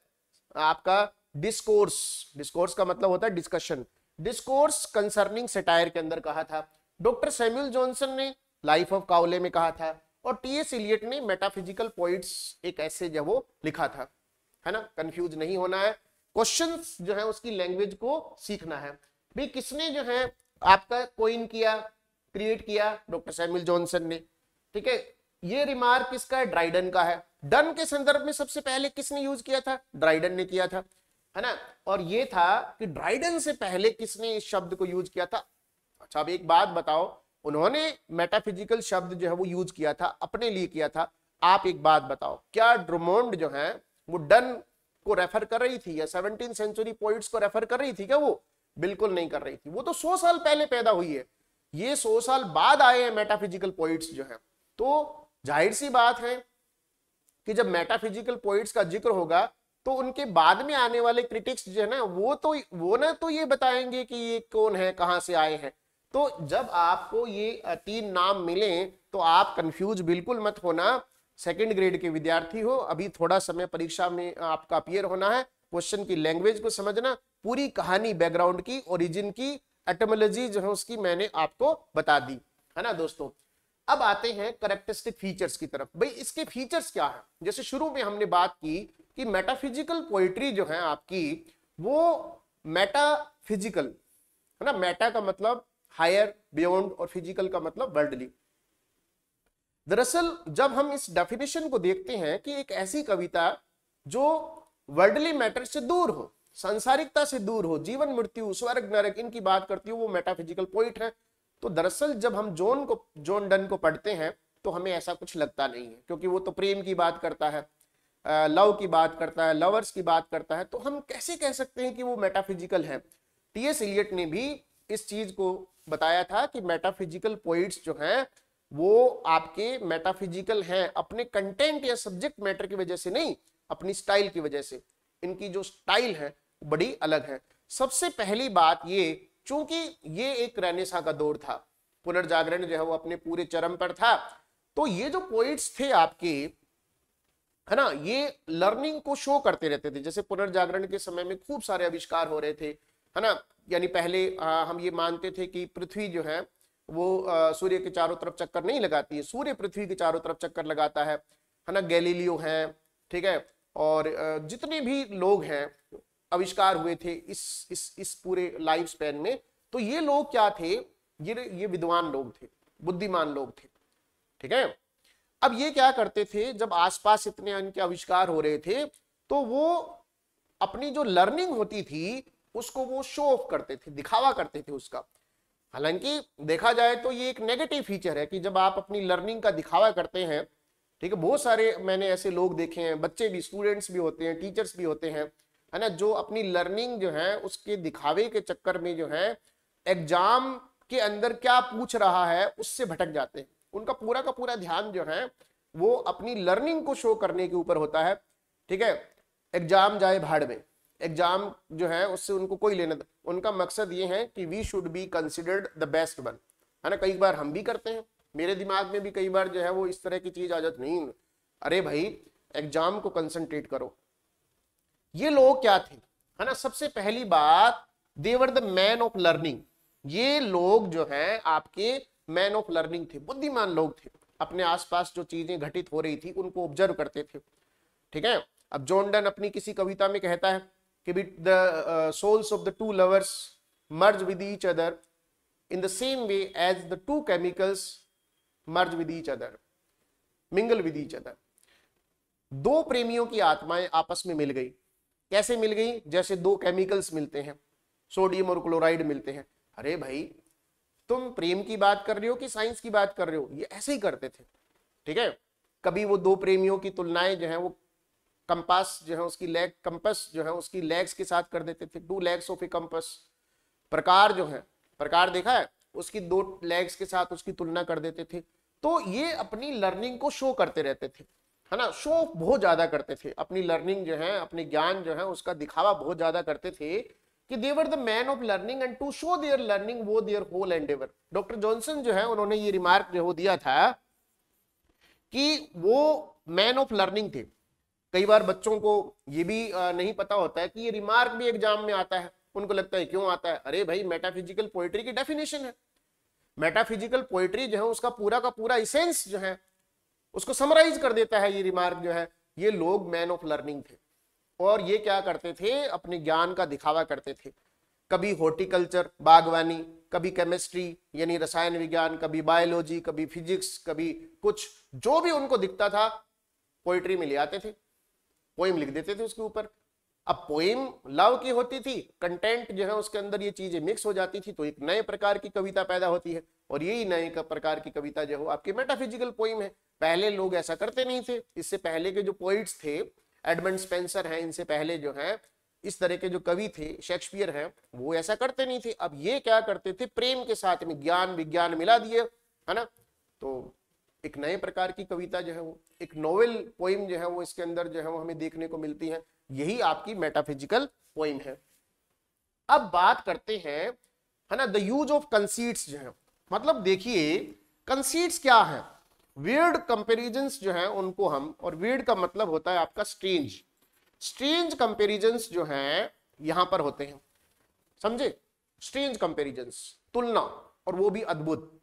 आपका डिस्कोर्स डिस्कोर्स का मतलब होता है डिस्कशन। डिस्कोर्स कंसर्निंग सेटायर के अंदर कहा था, डॉक्टर सैमुअल जॉनसन ने लाइफ ऑफ़ काउले में कहा था, और टी एस इलियट ने मेटाफिजिकल पॉइंट्स एक ऐसे जो वो लिखा था, है ना? कंफ्यूज नहीं होना है क्वेश्चंस जो है उसकी लैंग्वेज को सीखना है। भी किसने जो है आपका कोइन किया क्रिएट किया डॉक्टर सैमुअल जॉनसन ने? ठीक है? ये रिमार्क किसका है? ड्राइडन का है। डन के संदर्भ में सबसे पहले किसने यूज़ किया था? ड्राइडन ने किया था। है ना? और ये था कि ड्राइडन से पहले किसने इस शब्द को यूज़ किया था? अच्छा अब एक बात बताओ। उन्होंने मेटाफिजिकल शब्द जो है वो यूज़ किया था, अपने लिए किया था। आप एक बात बताओ। क्या ड्रोमोन्ड जो है वो डन को रेफर कर रही थी या सेवनटीन सेंचुरी पोइट्स को रेफर कर रही थी क्या वो? बिल्कुल नहीं कर रही थी। वो तो सौ साल पहले पैदा हुई है। ये सौ साल बाद आए हैं मेटाफिजिकल पोइट्स जो है। तो ज़ाहिर सी बात है कि जब मेटाफिजिकल पोइट्स का ज़िक्र होगा तो उनके बाद में आने वाले क्रिटिक्स जो है ना, वो तो वो ना तो ये बताएँगे कि ये कौन है, कहाँ से आए हैं। तो जब आपको ये तीन नाम मिले तो आप कंफ्यूज बिल्कुल मत होना। सेकंड ग्रेड के विद्यार्थी हो, अभी थोड़ा समय परीक्षा में आपका अपियर होना है क्वेश्चन की लैंग्वेज को समझना, पूरी कहानी बैकग्राउंड की ओरिजिन की एटमोलॉजी जो है उसकी मैंने आपको बता दी, है ना दोस्तों? अब आते हैं करेक्टरिस्टिक फीचर्स की तरफ़। भाई, इसके फीचर्स क्या है? जैसे शुरू में हमने बात की कि मेटाफिजिकल पोइट्री जो है आपकी, वो मेटाफिजिकल है ना? मेटा का मतलब हायर बियॉन्ड और फ़िज़िकल का मतलब वर्ल्डली दरअसल, जब हम इस डेफिनेशन को देखते हैं कि एक ऐसी कविता जो वर्ल्डली मैटर से दूर हो, सांसारिकता से दूर हो, जीवन, मृत्यु, स्वर्ग, नरक, इनकी बात करती हो, वो मेटाफिजिकल पोइट है तो दरअसल जब हम जोन को, जोन डन को पढ़ते हैं तो हमें ऐसा कुछ लगता नहीं है, क्योंकि वो तो प्रेम की बात करता है लव की बात करता है लवर्स की बात करता है तो हम कैसे कह सकते हैं कि वो मेटाफिजिकल है? टी एस इलियट ने भी इस चीज़ को बताया था कि मेटाफिजिकल पोइट्स जो हैं वो आपके मेटाफिजिकल हैं अपने कंटेंट या सब्जेक्ट मैटर की वजह से नहीं अपनी स्टाइल की वजह से। इनकी जो स्टाइल है बड़ी अलग है। सबसे पहली बात ये चूँकि ये एक रैनेसा का दौर था पुनर्जागरण जो है वो अपने पूरे चरम पर था तो ये जो पोइट्स थे आपके है ना ये लर्निंग को शो करते रहते थे। जैसे पुनर्जागरण के समय में खूब सारे आविष्कार हो रहे थे है ना यानी पहले आ, हम ये मानते थे कि पृथ्वी जो है वो सूर्य के चारों तरफ़ चक्कर नहीं लगाती है। सूर्य पृथ्वी के चारों तरफ़ चक्कर लगाता है है ना? गैलीलियो है, ठीक है? और जितने भी लोग हैं, आविष्कार हुए थे इस इस इस पूरे लाइफ स्पैन में तो ये लोग क्या थे? ये ये विद्वान लोग थे, बुद्धिमान लोग थे, ठीक है? अब ये क्या करते थे? जब आसपास इतने इनके आविष्कार हो रहे थे तो वो अपनी जो लर्निंग होती थी, उसको वो शो ऑफ़ करते थे, दिखावा करते थे उसका। हालाँकि देखा जाए तो ये एक नेगेटिव फीचर है कि जब आप अपनी लर्निंग का दिखावा करते हैं, ठीक है, बहुत सारे मैंने ऐसे लोग देखे हैं, बच्चे भी स्टूडेंट्स भी होते हैं टीचर्स भी होते हैं, है ना, जो अपनी लर्निंग जो है, उसके दिखावे के चक्कर में जो है एग्ज़ाम के अंदर क्या पूछ रहा है, उससे भटक जाते हैं। उनका पूरा का पूरा ध्यान जो है, वो अपनी लर्निंग को शो करने के ऊपर होता है, ठीक है एग्ज़ाम जाए भाड़ में। एग्ज़ाम जो है, उससे उनको कोई लेना उनका मकसद ये है कि we should be considered the best one है ना? कई बार हम भी करते हैं। मेरे दिमाग में भी कई बार जो है वो इस तरह की चीज़ आ जाती, नहीं, अरे भाई, एग्ज़ाम को कंसंट्रेट करो। ये लोग क्या थे? है ना? सबसे पहली बात they were the man of learning ये लोग जो हैं, आपके मैन ऑफ़ लर्निंग थे, बुद्धिमान लोग थे। अपने आसपास जो चीज़ें घटित हो रही थी, उनको ऑब्ज़र्व करते थे। ठीक है? अब जॉन अपनी किसी कविता में कहता है कि the souls of the two lovers merge with each other in the same way as the two chemicals merge with each other mingle with each other दो प्रेमियों की आत्माएँ आपस में मिल गई। कैसे मिल गई? जैसे दो केमिकल्स मिलते हैं सोडियम और क्लोराइड मिलते हैं। अरे भाई, तुम प्रेम की बात कर रहे हो कि साइंस की बात कर रहे हो? ये ऐसे ही करते थे, ठीक है? कभी वो दो प्रेमियों की तुलनाएँ जो है, वो कंपास जो है उसकी लेग कंपस जो है उसकी लेग्स के साथ कर देते थे। Two legs of a compass प्रकार जो है, प्रकार देखा है? उसकी दो लेग्स के साथ उसकी तुलना कर देते थे। तो ये अपनी लर्निंग को शो करते रहते थे, है ना? शो बहुत ज़्यादा करते थे। अपनी लर्निंग जो है, अपने ज्ञान जो है, उसका दिखावा बहुत ज़्यादा करते थे कि they were the man of learning and to show their learning was their whole endeavour doctor Johnson जो है, उन्होंने ये रिमार्क जो दिया था कि वो मैन ऑफ़ लर्निंग थे। कई बार बच्चों को ये भी नहीं पता होता है कि ये रिमार्क भी एग्ज़ाम में आता है। उनको लगता है, क्यों आता है? अरे भाई मेटाफिजिकल पोइट्री की डेफिनेशन है। मेटाफिजिकल पोइट्री जो है, उसका पूरा का पूरा इसेंस जो है, उसको समराइज कर देता है ये रिमार्क जो है। ये लोग मैन ऑफ़ लर्निंग थे। और ये क्या करते थे? अपने ज्ञान का दिखावा करते थे। कभी हॉर्टिकल्चर बागवानी, कभी केमिस्ट्री यानी रसायन विज्ञान, कभी बायोलॉजी कभी फिजिक्स कभी कुछ, जो भी उनको दिखता था पोइट्री में ले आते थे। पोइम लिख देते थे उसके ऊपर। अब पोइम लव की होती थी कंटेंट जो है उसके अंदर ये चीज़ें मिक्स हो जाती थी तो एक नए प्रकार की कविता पैदा होती है और यही नए प्रकार की कविता जो है आपकी मेटाफिजिकल पोइम है। पहले लोग ऐसा करते नहीं थे। इससे पहले के जो पोइट्स थे एडमंड स्पेंसर हैं, इनसे पहले जो है, इस तरह के जो कवि थे शेक्सपियर हैं, वो ऐसा करते नहीं थे। अब ये क्या करते थे? प्रेम के साथ में ज्ञान विज्ञान मिला दिए है ना? तो एक नए प्रकार की कविता जो है वो, एक नोवेल पोइम जो है वो इसके अंदर जो है वो हमें देखने को मिलती है। यही आपकी मेटाफिजिकल पोइम है। अब बात करते हैं, है ना द यूज़ ऑफ़ कंसीट्स जो है। मतलब देखिए कंसीट्स क्या है? वियर्ड कंपेरिजन जो है उनको हम, और वियर्ड का मतलब होता है आपका स्ट्रेंज स्ट्रेंज कंपेरिजन जो है, यहाँ पर होते हैं। समझे? स्ट्रेंज कंपेरिजन तुलना, और वो भी अद्भुत,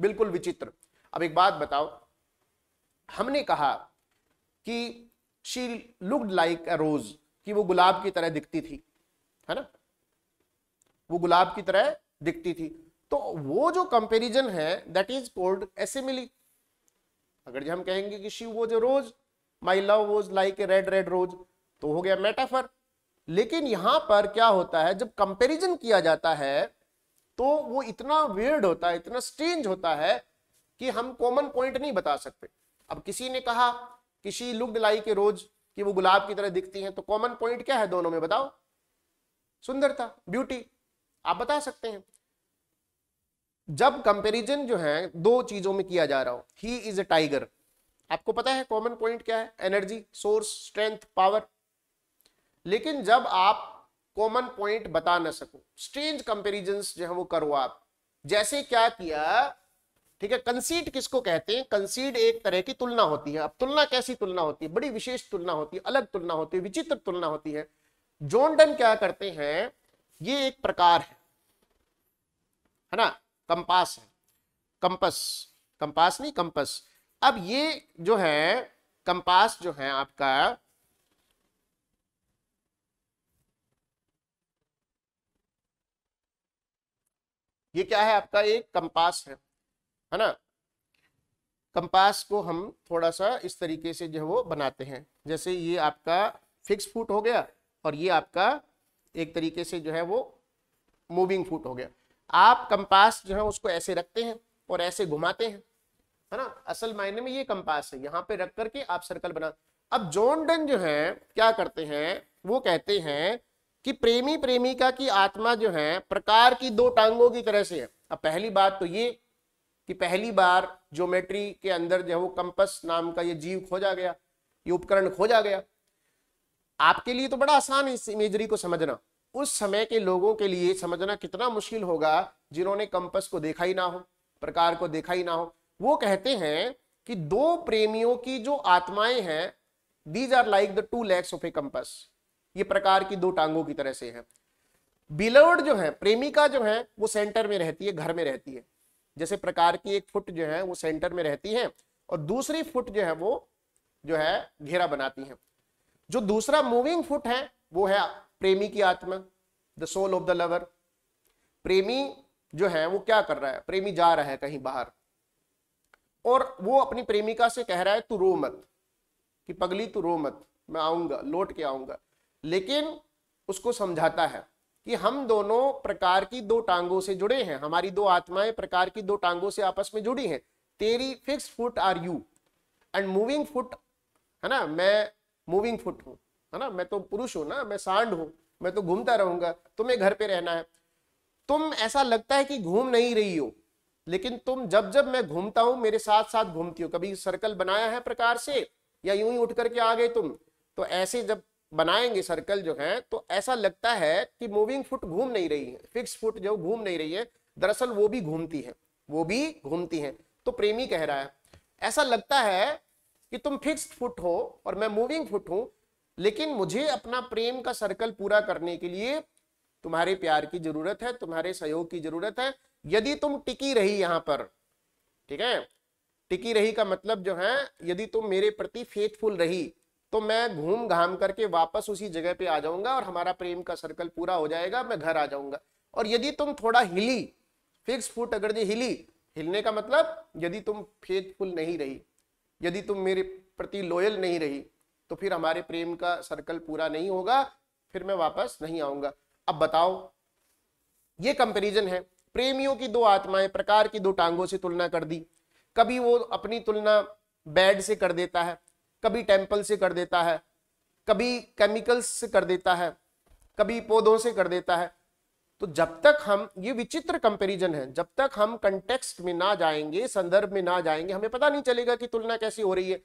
बिल्कुल विचित्र। अब एक बात बताओ। हमने कहा कि she looked like a rose कि वो गुलाब की तरह दिखती थी, है ना? वो गुलाब की तरह दिखती थी। तो वो जो कंपैरिजन है दैट इज़ कोल्ड एसिमिली अगर हम कहेंगे कि she was a rose my love was like a red red rose तो हो गया मेटाफर लेकिन यहाँ पर क्या होता है, जब कंपैरिजन किया जाता है तो वो इतना वेयर्ड होता है, इतना स्ट्रेंज होता है कि हम कॉमन पॉइंट नहीं बता सकते। अब किसी ने कहा कि she looked like a rose कि वो गुलाब की तरह दिखती हैं तो कॉमन पॉइंट क्या है दोनों में बताओ? सुंदरता ब्यूटी आप बता सकते हैं। जब कंपैरिजन जो है, दो चीज़ों में किया जा रहा हो ही इज़ ए टाइगर आपको पता है कॉमन पॉइंट क्या है? एनर्जी सोर्स स्ट्रेंथ पावर लेकिन जब आप कॉमन पॉइंट बता ना सको स्ट्रेंज कंपेरिजन जो है वो करो आप। जैसे क्या किया ठीक है? कंसीड किसको कहते हैं? कंसीड एक तरह की तुलना होती है। अब तुलना कैसी तुलना होती है? बड़ी विशेष तुलना होती है, अलग तुलना होती है, विचित्र तुलना होती है। जॉन डन क्या करते हैं? ये एक प्रकार है। है ना? कंपास है। कंपस कंपास नहीं कंपस अब ये जो है कंपास जो है आपका, ये क्या है आपका? एक कंपास है। है ना? कंपास को हम थोड़ा सा इस तरीके से जो है वो बनाते हैं। जैसे ये आपका फिक्स फुट हो गया और ये आपका एक तरीके से जो है वो मूविंग फुट हो गया। आप कंपास जो है उसको ऐसे रखते हैं और ऐसे घुमाते हैं, है ना? असल मायने में ये कंपास है, यहाँ पे रख करके आप सर्कल बना। अब जॉन डन जो है, क्या करते हैं? वो कहते हैं कि प्रेमी प्रेमिका की आत्मा जो है प्रकार की दो टांगों की तरह से है। अब पहली बात तो ये कि पहली बार ज्योमेट्री के अंदर जो है वो कंपस नाम का ये जीव खोजा गया, ये उपकरण खोजा गया। आपके लिए तो बड़ा आसान है इस इमेजरी को समझना। उस समय के लोगों के लिए समझना कितना मुश्किल होगा जिन्होंने कंपस को देखा ही ना हो, प्रकार को देखा ही ना हो। वो कहते हैं कि दो प्रेमियों की जो आत्माएँ हैं these are like the two legs of a compass ये प्रकार की दो टांगों की तरह से है। बिलवर्ड जो है, प्रेमिका जो है, वो सेंटर में रहती है, घर में रहती है। जैसे प्रकार की एक फुट जो है वो सेंटर में रहती है और दूसरी फुट जो है वो जो है घेरा बनाती है। जो दूसरा मूविंग फुट है, वो है प्रेमी की आत्मा the soul of the lover प्रेमी जो है वो क्या कर रहा है? प्रेमी जा रहा है कहीं बाहर। और वो अपनी प्रेमिका से कह रहा है, तू रो मत, कि पगली तू रो मत, मैं आऊँगा, लौट के आऊँगा। लेकिन उसको समझाता है। कि हम दोनों प्रकार की दो टांगों से जुड़े हैं। हमारी दो आत्माएँ प्रकार की दो टांगों से आपस में जुड़ी हैं। तेरी fixed foot are you and moving foot है ना, मैं मूविंग फुट हूँ, है ना, मैं तो पुरुष हूँ ना, मैं सांड हूँ, मैं तो घूमता रहूँगा, तुम्हें घर पे रहना है। तुम ऐसा लगता है कि घूम नहीं रही हो, लेकिन तुम जब जब मैं घूमता हूँ, मेरे साथ साथ घूमती हो। कभी सर्कल बनाया है प्रकार से, या यूँ ही उठ करके आ गए तुम? तो ऐसे जब बनाएँगे सर्कल जो है तो ऐसा लगता है कि मूविंग फुट घूम नहीं रही है। फिक्स फुट जो घूम नहीं रही है, दरअसल वो भी घूमती है, वो भी घूमती है। तो प्रेमी कह रहा है, ऐसा लगता है कि तुम फिक्स फुट हो और मैं मूविंग फुट हूँ, लेकिन मुझे अपना प्रेम का सर्कल पूरा करने के लिए तुम्हारे प्यार की ज़रूरत है, तुम्हारे सहयोग की ज़रूरत है। यदि तुम टिकी रही यहाँ पर, ठीक है? टिकी रही का मतलब जो है, यदि तुम मेरे प्रति फेथफुल रही तो मैं घूम घाम करके वापस उसी जगह पे आ जाऊँगा और हमारा प्रेम का सर्कल पूरा हो जाएगा, मैं घर आ जाऊँगा। और यदि तुम थोड़ा हिली फिक्स फुट अगर ये हिली, हिलने का मतलब यदि तुम फेथफुल नहीं रही, यदि तुम मेरे प्रति लॉयल नहीं रही तो फिर हमारे प्रेम का सर्कल पूरा नहीं होगा, फिर मैं वापस नहीं आऊँगा। अब बताओ, ये कंपेरिजन है। प्रेमियों की दो आत्माएँ, प्रकार की दो टांगों से तुलना कर दी। कभी वो अपनी तुलना बेड से कर देता है कभी टेंपल से कर देता है, कभी केमिकल्स से कर देता है, कभी पौधों से कर देता है। तो जब तक हम, ये विचित्र कंपैरिजन है, जब तक हम कंटेक्स्ट में ना जाएँगे, संदर्भ में ना जाएँगे, हमें पता नहीं चलेगा कि तुलना कैसी हो रही है।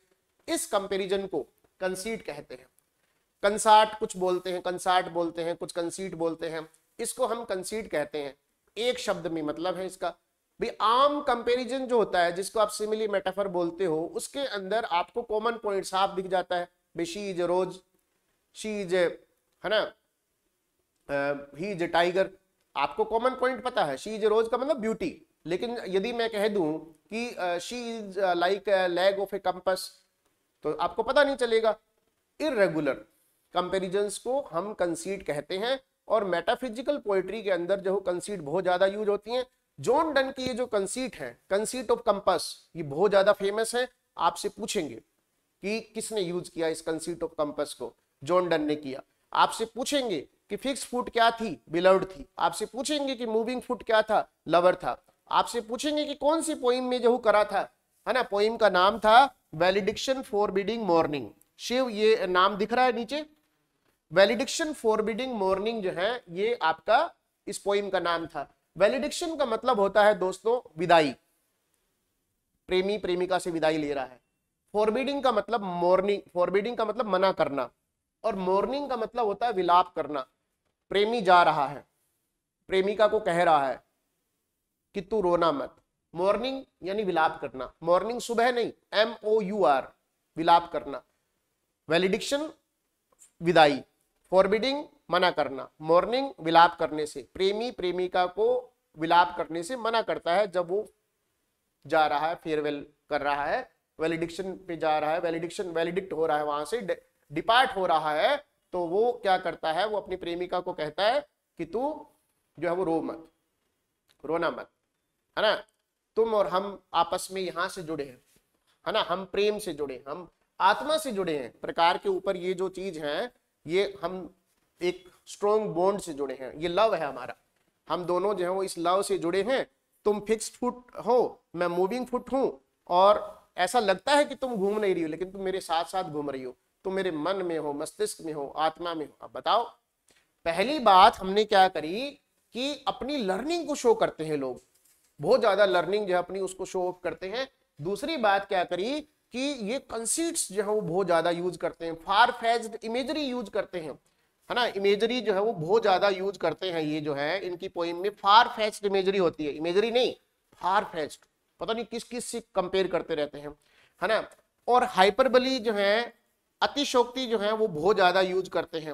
इस कंपैरिजन को कंसीट कहते हैं। कंसार्ट कुछ बोलते हैं कंसार्ट बोलते हैं, कुछ कंसीट बोलते हैं। इसको हम कंसीट कहते हैं। एक शब्द में मतलब है इसका। भाई आम कंपैरिजन जो होता है, जिसको आप सिमिली मेटाफर बोलते हो, उसके अंदर आपको कॉमन पॉइंट साफ़ दिख जाता है। भाई इज़ रोज शी इज़ है ना? ही इज़ टाइगर आपको कॉमन पॉइंट पता है शी इज़ रोज का मतलब ब्यूटी लेकिन यदि मैं कह दूँ कि she is like leg of a compass तो आपको पता नहीं चलेगा। इरेगुलर कंपेरिजन को हम कंसीड कहते हैं, और मेटाफिजिकल पोएट्री के अंदर जो कंसीड बहुत ज़्यादा यूज़ होती हैं जॉन डन की ये जो कंसीट है कंसीट ऑफ़ कंपस ये बहुत ज़्यादा फ़ेमस है। आपसे पूछेंगे कि किसने यूज़ किया इस कंसीट ऑफ़ कंपस को? जॉन डन ने किया। आपसे पूछेंगे कि फिक्स फुट क्या थी? बिलवर्ड थी। आपसे पूछेंगे कि मूविंग फुट क्या था? लवर था। आपसे पूछेंगे कि कौन सी पोइम में जो करा था? है ना? पोइम का नाम था वेलिडिक्शन फॉर बिडिंग मॉर्निंग शिव, ये नाम दिख रहा है नीचे? वेलिडिक्शन फॉर बिडिंग मॉर्निंग जो है, ये आपका इस पोइम का नाम था। वैलिडिक्शन का मतलब होता है, दोस्तों, विदाई। प्रेमी प्रेमिका से विदाई ले रहा है। फॉरबिडिंग का मतलब मॉर्निंग फॉरबिडिंग का मतलब मना करना। और मॉर्निंग का मतलब होता है विलाप करना। प्रेमी जा रहा है। प्रेमिका को कह रहा है कि तू रोना मत। मॉर्निंग यानी विलाप करना। मॉर्निंग सुबह नहीं एम ओ यू आर विलाप करना। वेलिडिक्शन विदाई। फॉरबिडिंग मना करना। मॉर्निंग विलाप करने से, प्रेमी प्रेमिका को विलाप करने से मना करता है जब वो जा रहा है फेयरवेल कर रहा है वैलिडिक्शन पे जा रहा है वैलिडिक्शन वैलिडिक्ट हो रहा है वहाँ से डिपार्ट हो रहा है तो वो क्या करता है, वो अपनी प्रेमिका को कहता है कि तू जो है वो रो मत, रोना मत, है ना? तुम और हम आपस में यहाँ से जुड़े हैं, है ना? हम प्रेम से जुड़े हम आत्मा से जुड़े हैं। प्रकार के ऊपर ये जो चीज़ है, ये हम एक स्ट्रोंग बॉन्ड से जुड़े हैं। ये लव है हमारा। हम दोनों जो है वो इस लव से जुड़े हैं। तुम फिक्स्ड फुट हो, मैं मूविंग फुट हूँ और ऐसा लगता है कि तुम घूम नहीं रही हो, लेकिन तुम मेरे साथ साथ घूम रही हो। तुम मेरे मन में हो, मस्तिष्क में हो, आत्मा में हो। अब बताओ, पहली बात हमने क्या करी कि अपनी लर्निंग को शो करते हैं लोग। बहुत ज़्यादा लर्निंग जो है अपनी उसको शो ऑफ़ करते हैं। दूसरी बात क्या करी कि ये कंसीट्स जो है वो बहुत ज़्यादा यूज़ करते हैं। फार फेज्ड इमेजरी यूज़ करते हैं। है ना? इमेजरी जो है वो बहुत ज़्यादा यूज़ करते हैं ये जो है। इनकी पोइम में फार फेस्ट इमेजरी होती है। इमेजरी नहीं फार फेस्ट पता नहीं किस किस से कंपेयर करते रहते हैं, है ना? और हाइपरबली जो है अतिशोक्ति जो है वो बहुत ज़्यादा यूज़ करते हैं,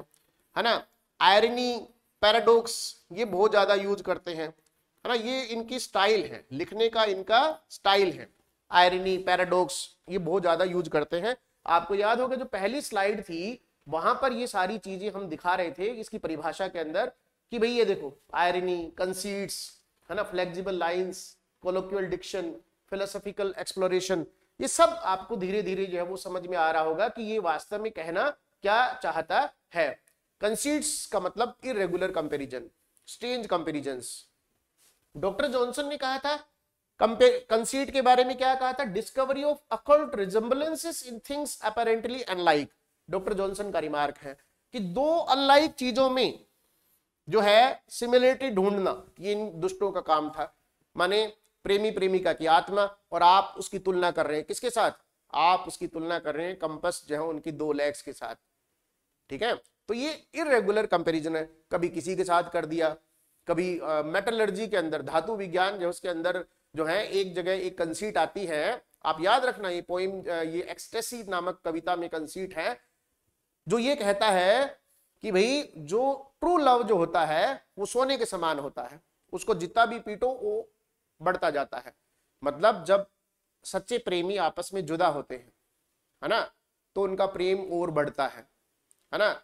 है ना? आयरनी पैराडोक्स ये बहुत ज़्यादा यूज़ करते हैं, है ना? ये इनकी स्टाइल है। लिखने का इनका स्टाइल है। आयरनी पैराडोक्स ये बहुत ज़्यादा यूज़ करते हैं। आपको याद होगा जो पहली स्लाइड थी वहाँ पर ये सारी चीज़ें हम दिखा रहे थे इसकी परिभाषा के अंदर कि भाई ये देखो आयरनी कंसीट्स है ना flexible lines colloquial diction philosophical exploration ये सब आपको धीरे धीरे जो है वो समझ में आ रहा होगा कि ये वास्तव में कहना क्या चाहता है। कंसीट्स का मतलब irregular comparison strange comparison doctor Johnson ने कहा था कंसीट के बारे में क्या कहा था? Discovery of occult resemblances in things apparently unlike doctor Johnson का रिमार्क है कि दो अनलाइक चीज़ों में जो है सिमिलरिटी ढूंढना, ये इन दुष्टों का काम था। माने प्रेमी प्रेमिका की आत्मा और आप उसकी तुलना कर रहे हैं। किसके साथ? आप उसकी तुलना कर रहे हैं, कंपस जो है उनकी दो लेग्स के साथ। ठीक है? तो ये इरेगुलर कंपैरिजन है। कभी किसी के साथ कर दिया, कभी मेटलर्जी के अंदर, धातु विज्ञान जो उसके अंदर जो है एक जगह एक कंसीट आती है। आप याद रखना ये पोइम ये एक्सटेसी नामक कविता में कंसीट है। जो ये कहता है कि भाई, जो ट्रू लव जो होता है, वो सोने के समान होता है। उसको जितना भी पीटो, वो बढ़ता जाता है। मतलब जब सच्चे प्रेमी आपस में जुदा होते हैं, है ना तो उनका प्रेम और बढ़ता है है ना।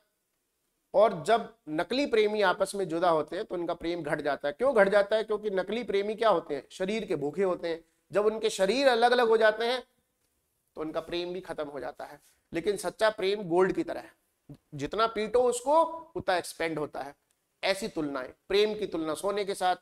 और जब नकली प्रेमी आपस में जुदा होते हैं तो उनका प्रेम घट जाता है। क्यों घट जाता है? क्योंकि नकली प्रेमी क्या होते हैं? शरीर के भूखे होते हैं। जब उनके शरीर अलग अलग हो जाते हैं उनका प्रेम भी खत्म हो जाता है। लेकिन सच्चा प्रेम गोल्ड की तरह है। जितना पीटो उसको, उतना एक्सपेंड होता है। ऐसी तुलनाएँ, प्रेम की तुलना, सोने के साथ।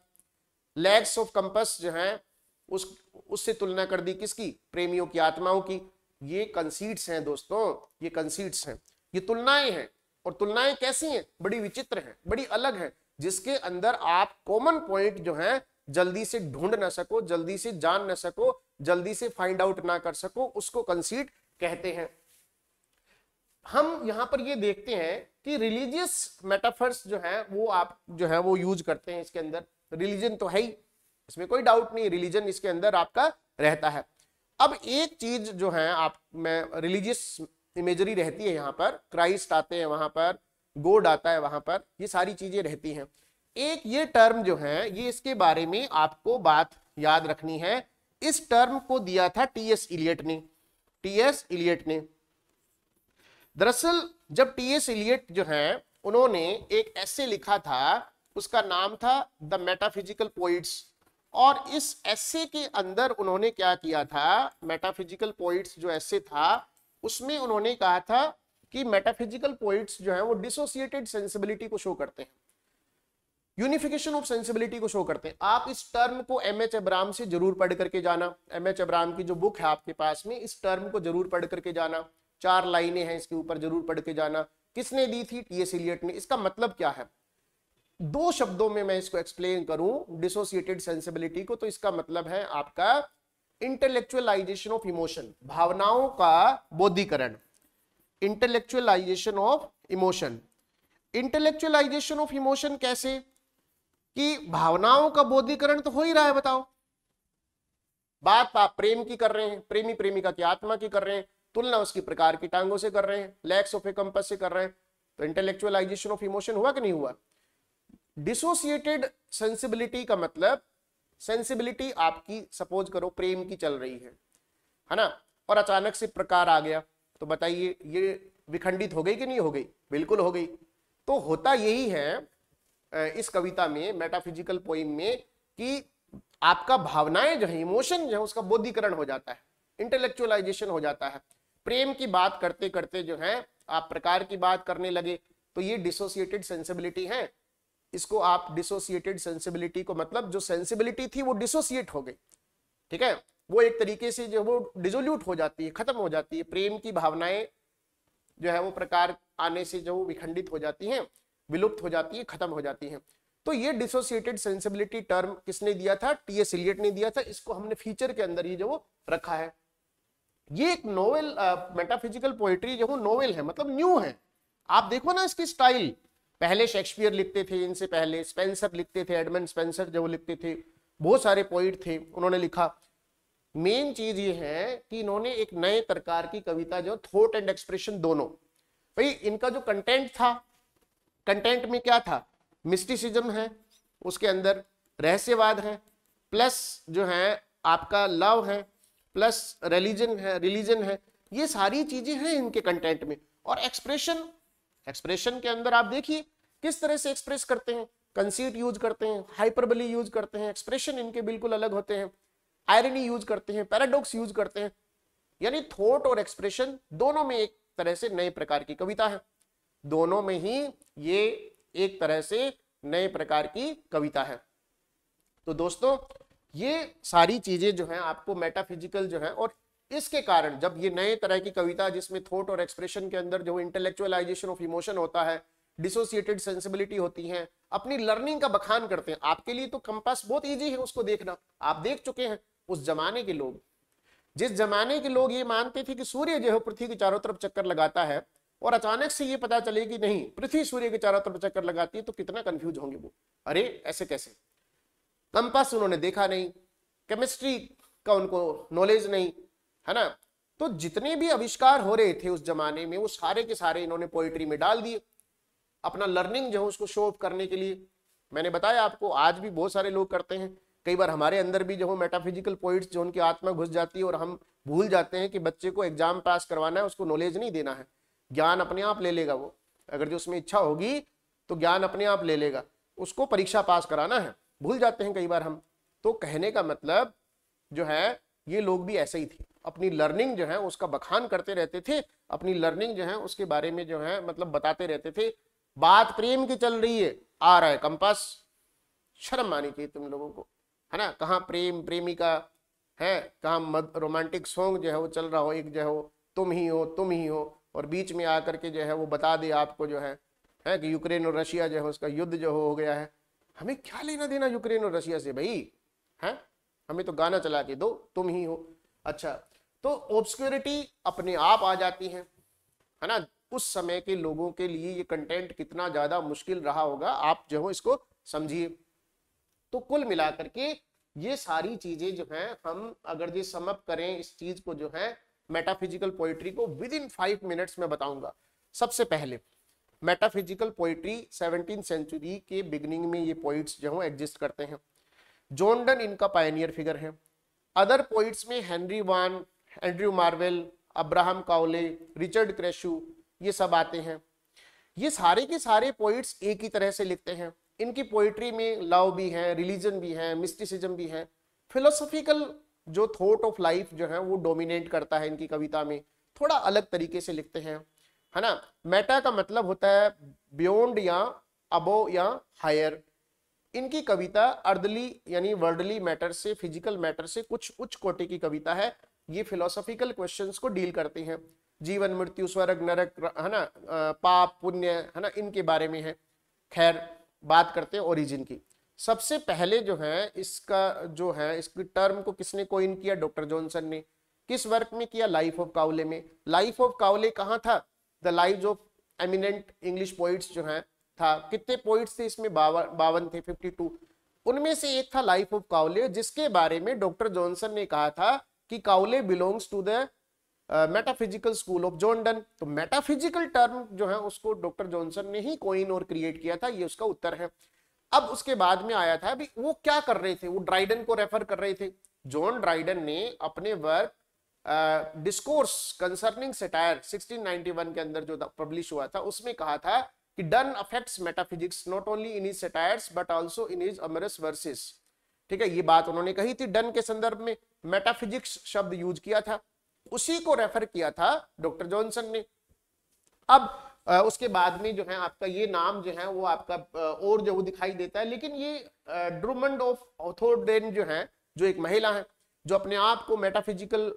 लेग्स ऑफ़ कंपस जो है, उस, उससे तुलना कर दी किसकी? प्रेमियों की, आत्माओं की। ये कंसीट्स हैं दोस्तों, ये कंसीट्स हैं। ये तुलनाएँ हैं, और तुलनाएँ कैसी हैं? बड़ी विचित्र हैं, बड़ी अलग हैं, जिसके अंदर आप कॉमन पॉइंट जो है, जल्दी से ढूंढ ना सको, जल्दी से जान ना सको जल्दी से फाइंड आउट ना कर सको, उसको कंसीट कहते हैं। हम यहाँ पर ये देखते हैं कि रिलीजियस मेटाफर्स जो है, वो आप जो है, वो यूज़ करते हैं इसके अंदर। रिलीजन तो है ही, इसमें कोई डाउट नहीं रिलीजन इसके अंदर आपका रहता है। अब एक चीज़ जो है, आप, में रिलीजियस इमेजरी रहती है यहाँ पर। क्राइस्ट आते हैं वहाँ पर गोड आता है वहाँ पर, ये सारी चीज़ें रहती हैं। एक ये टर्म जो है, ये इसके बारे में आपको बात याद रखनी है। इस टर्म को दिया था टी एस इलियट ने। टी एस इलियट ने। दरअसल, जब टी एस इलियट जो है, उन्होंने एक ऐसे लिखा था, उसका नाम था द मेटाफिजिकल पोइट्स और इस एसे के अंदर उन्होंने क्या किया था? मेटाफिजिकल पोइट्स जो ऐसे था, उसमें उन्होंने कहा था कि मेटाफिजिकल पोइट्स जो है, वो डिसोसिएटेड सेंसिबिलिटी को शो करते हैं। यूनिफिकेशन ऑफ़ सेंसिबिलिटी को शो करते हैं। आप इस टर्म को एम एच अब्राम से ज़रूर पढ़ करके जाना। एम एच अब्राम की जो बुक है आपके पास में, इस टर्म को ज़रूर पढ़ करके जाना। चार लाइनें हैं इसके ऊपर ज़रूर पढ़ के जाना। किसने दी थी? टी एस इलियट ने। इसका मतलब क्या है? दो शब्दों में मैं इसको एक्सप्लेन करूँ डिसोसिएटेड सेंसिबिलिटी को तो इसका मतलब है आपका इंटेलेक्चुअलाइजेशन ऑफ़ इमोशन भावनाओं का बोधिकरण intellectualisation of emotion intellectualisation of emotion कैसे? कि भावनाओं का बोधिकरण तो हो ही रहा है, बताओ। बात आप प्रेम की कर रहे हैं, प्रेमी प्रेमिका की आत्मा की कर रहे हैं, तुलना उसकी प्रकार की टांगों से कर रहे हैं, लैक्स ऑफ़ ए कंपस से कर रहे हैं तो इंटेलेक्चुअलाइजेशन ऑफ़ इमोशन हुआ कि नहीं हुआ? डिसोसिएटेड सेंसिबिलिटी का मतलब सेंसिबिलिटी आपकी सपोज़ करो, प्रेम की चल रही है है ना? और अचानक से प्रकार आ गया तो बताइए, ये विखंडित हो गई कि नहीं हो गई? बिल्कुल हो गई। तो होता यही है इस कविता में मेटाफिजिकल पोइम में कि आपका भावनाएँ जो है इमोशन जो है, उसका बोधिकरण हो जाता है इंटेलेक्चुअलाइजेशन हो जाता है। प्रेम की बात करते करते जो है, आप प्रकार की बात करने लगे तो ये डिसोसिएटेड सेंसिबिलिटी है। इसको आप डिसोसिएटेड सेंसिबिलिटी को मतलब जो सेंसिबिलिटी थी, वो डिसोसिएट हो गई। ठीक है? वो एक तरीके से जो वो डिजोल्यूट हो जाती है, खत्म हो जाती है। प्रेम की भावनाएँ जो है, वो प्रकार आने से जो विखंडित हो जाती हैं। विलुप्त हो जाती है, खत्म हो जाती है। तो ये डिसोसिएटेड सेंसिबिलिटी टर्म किसने दिया था? टी एस इलियट ने दिया था। इसको हमने फीचर के अंदर ये जो रखा है। ये एक नोवेल मेटाफिजिकल पोएट्री जो नोवेल है मतलब न्यू है। आप देखो ना इसकी स्टाइल पहले शेक्सपियर लिखते थे, इनसे पहले स्पेंसर लिखते थे एडमंड स्पेंसर जो लिखते थे, बहुत सारे पोइट थे, उन्होंने लिखा। मेन चीज़ ये है कि इन्होंने एक नए प्रकार की कविता जो थॉट एंड एक्सप्रेशन दोनों। भाई, इनका जो कंटेंट था कंटेंट में क्या था? मिस्टिसिज्म है, उसके अंदर रहस्यवाद है प्लस जो है, आपका लव है प्लस रिलीजन है रिलीजन है, ये सारी चीज़ें हैं इनके कंटेंट में। और एक्सप्रेशन एक्सप्रेशन के अंदर आप देखिए, किस तरह से एक्सप्रेस करते हैं? कंसीट यूज़ करते हैं हाइपरबली यूज़ करते हैं एक्सप्रेशन इनके बिल्कुल अलग होते हैं। आयरनी यूज़ करते हैं पैराडॉक्स यूज़ करते हैं। यानी थॉट और एक्सप्रेशन दोनों में एक तरह से नए प्रकार की कविता है। दोनों में ही ये एक तरह से नए प्रकार की कविता है। तो दोस्तों, ये सारी चीज़ें जो है, आपको मेटाफिजिकल जो है, और इसके कारण जब ये नए तरह की कविता जिसमें थॉट और एक्सप्रेशन के अंदर जो इंटेलेक्चुअलाइजेशन ऑफ़ इमोशन होता है डिसोसिएटेड सेंसिबिलिटी होती है, अपनी लर्निंग का बखान करते हैं, आपके लिए तो कंपास बहुत इजी है उसको देखना। आप देख चुके हैं उस जमाने के लोग। जिस जमाने के लोग ये मानते थे कि सूर्य जो है पृथ्वी के चारों तरफ़ चक्कर लगाता है और अचानक से ये पता चले कि नहीं, पृथ्वी सूर्य के चारों तरफ़ चक्कर लगाती है तो कितना कंफ्यूज होंगे वो। अरे, ऐसे कैसे? कंपास उन्होंने देखा नहीं केमिस्ट्री का उनको नॉलेज नहीं, है ना? तो जितने भी आविष्कार हो रहे थे उस जमाने में, वो सारे के सारे इन्होंने पोइट्री में डाल दिए। अपना लर्निंग जो है उसको शो ऑफ़ करने के लिए। मैंने बताया आपको, आज भी बहुत सारे लोग करते हैं। कई बार हमारे अंदर भी जो है मेटाफिजिकल पॉइंट्स जो उनकी आत्मा घुस जाती है और हम भूल जाते हैं कि बच्चे को एग्ज़ाम पास करवाना है, उसको नॉलेज नहीं देना है। ज्ञान अपने आप ले लेगा वो। अगर जो उसमें इच्छा होगी तो ज्ञान अपने आप ले लेगा। उसको परीक्षा पास कराना है। भूल जाते हैं कई बार हम। तो कहने का मतलब जो है, ये लोग भी ऐसे ही थे। अपनी लर्निंग जो है, उसका बखान करते रहते थे। अपनी लर्निंग जो है, उसके बारे में जो है मतलब बताते रहते थे। बात प्रेम की चल रही है। आ रहा है कंपास। शर्म आनी चाहिए तुम लोगों को। है ना? कहाँ प्रेम, प्रेमिका है? कहाँ रोमांटिक सॉन्ग जो है, वो चल रहा हो, एक जो है वो, तुम ही हो, तुम ही हो। और बीच में आकर के जो है वो बता दे आपको जो है है कि यूक्रेन और रशिया जो है उसका युद्ध जो हो गया है। हमें क्या लेना देना यूक्रेन और रशिया से भाई? है? हमें तो गाना चला के दो, तुम ही हो। अच्छा तो ऑब्सक्योरिटी अपने आप आ जाती है है ना? उस समय के लोगों के लिए ये कंटेंट कितना ज़्यादा मुश्किल रहा होगा, आप जो हो इसको समझिए। तो कुल मिलाकर के ये सारी चीज़ें जो हैं, हम अगर ये समअप करें, इस चीज़ को जो है मेटाफिजिकल पोइट्री को विद इन फाइव मिनट्स में बताऊँगा। सबसे पहले मेटाफिजिकल पोइट्री सेवनटीन सेंचुरी के बिगनिंग में ये पोइट्स जो है एग्जिस्ट करते हैं। जॉनडन इनका पायनियर फिगर है। अदर पोइट्स में Henry Vaughan Andrew Marvell Abraham Cowley Richard Crashaw ये सब आते हैं। ये सारे के सारे पोइट्स एक ही तरह से लिखते हैं। इनकी पोइट्री में लव भी है रिलीजन भी है मिस्टिसिज्म भी है। फिलोसफिकल जो थॉट ऑफ़ लाइफ जो है वो डोमिनेट करता है इनकी कविता में, थोड़ा अलग तरीके से लिखते हैं, है ना? मेटा का मतलब होता है बियॉन्ड या अबो या हायर इनकी कविता अर्दली यानी वर्डली मैटर से फ़िज़िकल मैटर से कुछ उच्च कोटि की कविता है। ये फिलोसॉफिकल क्वेश्चंस को डील करते हैं। जीवन, मृत्यु, स्वर्ग, नरक है ना? पाप, पुण्य, है ना? इनके बारे में है। खैर, बात करते हैं ओरिजिन की। सबसे पहले जो है, इसका जो है, इसकी टर्म को किसने कोइन किया? डॉक्टर जॉनसन ने। किस वर्क में किया? लाइफ ऑफ़ काउले में। लाइफ ऑफ़ कावले कहाँ था? The life of eminent English poets जो है, था। कितने पोइट्स थे इसमें? बावन थे फिफ्टी टू उनमें से एक था लाइफ ऑफ़ काउले जिसके बारे में डॉक्टर जॉनसन ने कहा था कि Cowley belongs to the metaphysical school of John Donne तो मेटाफिजिकल टर्म जो है, उसको डॉक्टर जॉनसन ने ही कोइन और क्रिएट किया था। ये उसका उत्तर है। अब उसके बाद में आया था, अभी वो क्या कर रहे थे? वो ड्राइडन को रेफर कर रहे थे। जॉन ड्राइडन ने अपने वर्क डिस्कोर्स कंसर्निंग सेटायर 1691 के अंदर जो पब्लिश हुआ था, उसमें कहा था कि Donne affects metaphysics not only in his satires but also in his amorous verses ठीक है, ये बात उन्होंने कही थी डन के संदर्भ में। मेटाफिजिक्स शब्द यूज़ किया था। उसी को रेफर किया था डॉक्टर जॉनसन ने। अब उसके बाद में जो है आपका ये नाम जो है वो आपका और जो वो दिखाई देता है। लेकिन ये ड्रूमंड ऑफ़ ऑथोडेन जो है, जो एक महिला है, जो अपने आप को मेटाफिजिकल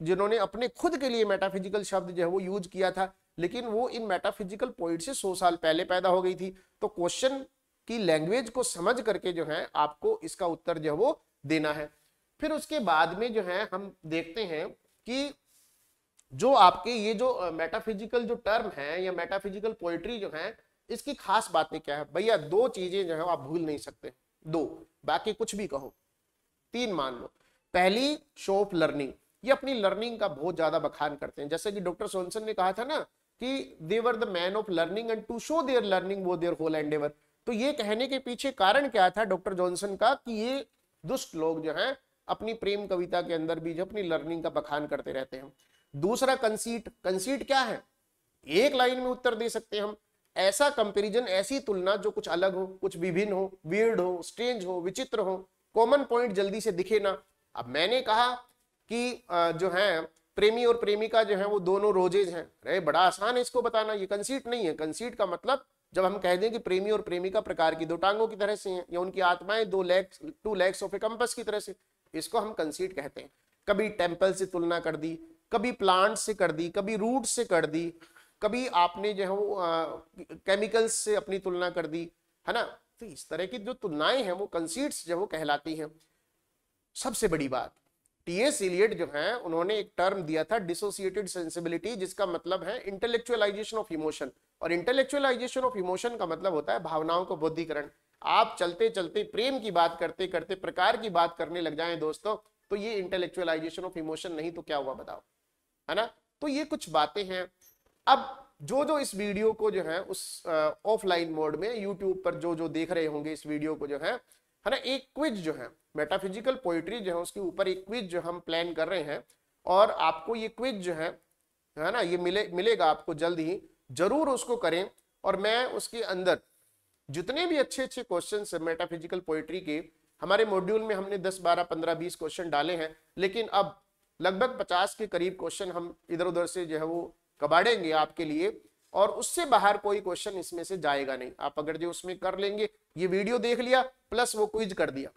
जिन्होंने अपने खुद के लिए मेटाफिजिकल शब्द जो है वो यूज़ किया था, लेकिन वो इन मेटाफिजिकल पॉइंट से सौ साल पहले पैदा हो गई थी। तो क्वेश्चन की लैंग्वेज को समझ करके जो है आपको इसका उत्तर जो है वो देना है। फिर उसके बाद में जो है हम देखते हैं कि जो आपके ये जो मेटाफिजिकल जो टर्म है या मेटाफिजिकल पोइट्री जो है, इसकी खास बातें क्या है? भैया, दो चीज़ें जो है आप भूल नहीं सकते। दो, बाकी कुछ भी कहो। तीन मान लो। पहली शो ऑफ़ लर्निंग ये अपनी लर्निंग का बहुत ज़्यादा बखान करते हैं। जैसे कि डॉक्टर सोनसन ने कहा था ना कि they were the man of learning and to show their learning was their whole endeavour तो ये कहने के पीछे कारण क्या था डॉक्टर जॉनसन का कि ये दुष्ट लोग जो हैं, अपनी प्रेम कविता के अंदर भी जो अपनी लर्निंग का बखान करते रहते हैं। दूसरा कंसीट कंसीट क्या है? एक लाइन में उत्तर दे सकते हैं हम। ऐसा कंपेरिजन ऐसी तुलना जो कुछ अलग हो, कुछ विभिन्न हो वियर्ड हो स्ट्रेंज हो, विचित्र हो कॉमन पॉइंट जल्दी से दिखे ना। अब मैंने कहा कि जो है, प्रेमी और प्रेमिका जो है, वो दोनों रोजेज हैं। अरे, बड़ा आसान है इसको बताना, ये कंसीट नहीं है। कंसीट का मतलब जब हम कह दें कि प्रेमी और प्रेमिका प्रकार की दो टांगों की तरह से हैं, या उनकी आत्माएँ दो legs two legs of a compass की तरह से, इसको हम कंसीट कहते हैं। कभी टेंपल से तुलना कर दी कभी प्लांट से कर दी, कभी रूट से कर दी, कभी आपने जो है वो केमिकल्स से अपनी तुलना कर दी, है ना? तो इस तरह की जो तुलनाएँ हैं वो कंसीट्स जो वो कहलाती हैं। सबसे बड़ी बात टीएस इलियट जो है, उन्होंने एक टर्म दिया था डिसोसिएटेड सेंसिबिलिटी जिसका मतलब है इंटेलेक्चुअलाइजेशन ऑफ़ इमोशन और इंटेलेक्चुअलाइजेशन ऑफ़ इमोशन का मतलब होता है भावनाओं का बुद्धिकरण। आप चलते चलते प्रेम की बात करते करते प्रकार की बात करने लग जाए दोस्तों तो ये इंटेलेक्चुअलाइजेशन ऑफ़ इमोशन नहीं तो क्या हुआ बताओ? है ना? तो ये कुछ बातें हैं। अब जो जो इस वीडियो को जो है, उस ऑफलाइन मोड में, यूट्यूब पर जो जो देख रहे होंगे इस वीडियो को जो है है ना, एक क्विज जो है मेटाफिजिकल पोइट्री जो है, उसके ऊपर एक क्विज जो हम प्लान कर रहे हैं और आपको ये क्विज जो है है ना, ये मिले, मिलेगा आपको जल्द ही, ज़रूर उसको करें और मैं उसके अंदर जितने भी अच्छे अच्छे क्वेश्चन है मेटाफिजिकल पोइट्री के, हमारे मॉड्यूल में हमने 10 12 15 20 क्वेश्चन डाले हैं, लेकिन अब लगभग 50 के करीब क्वेश्चन हम इधर उधर से जो है वो कबाड़ेंगे आपके लिए और उससे बाहर कोई क्वेश्चन इसमें से जाएगा नहीं। आप अगर जो उसमें कर लेंगे ये वीडियो देख लिया प्लस वो क्विज कर दिया।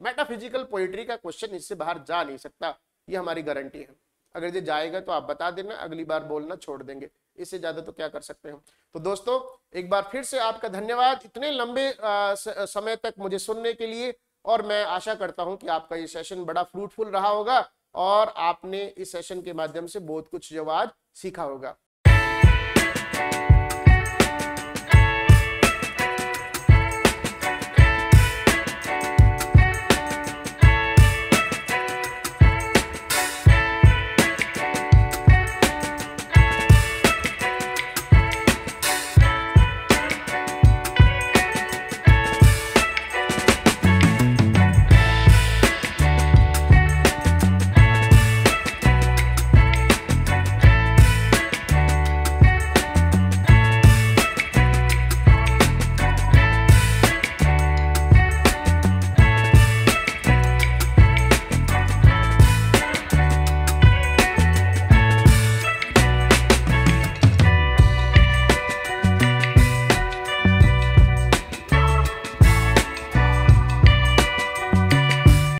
मेटाफिजिकल पोइट्री का क्वेश्चन इससे बाहर जा नहीं सकता ये हमारी गारंटी है। अगर ये जाएगा तो आप बता देना अगली बार बोलना छोड़ देंगे। इससे ज़्यादा तो क्या कर सकते हैं तो दोस्तों एक बार फिर से आपका धन्यवाद। इतने लंबे आ, समय तक मुझे सुनने के लिए और मैं आशा करता हूँ कि आपका ये सेशन बड़ा फ्रूटफुल रहा होगा। और आपने इस सेशन के माध्यम से बहुत कुछ जो आज सीखा होगा।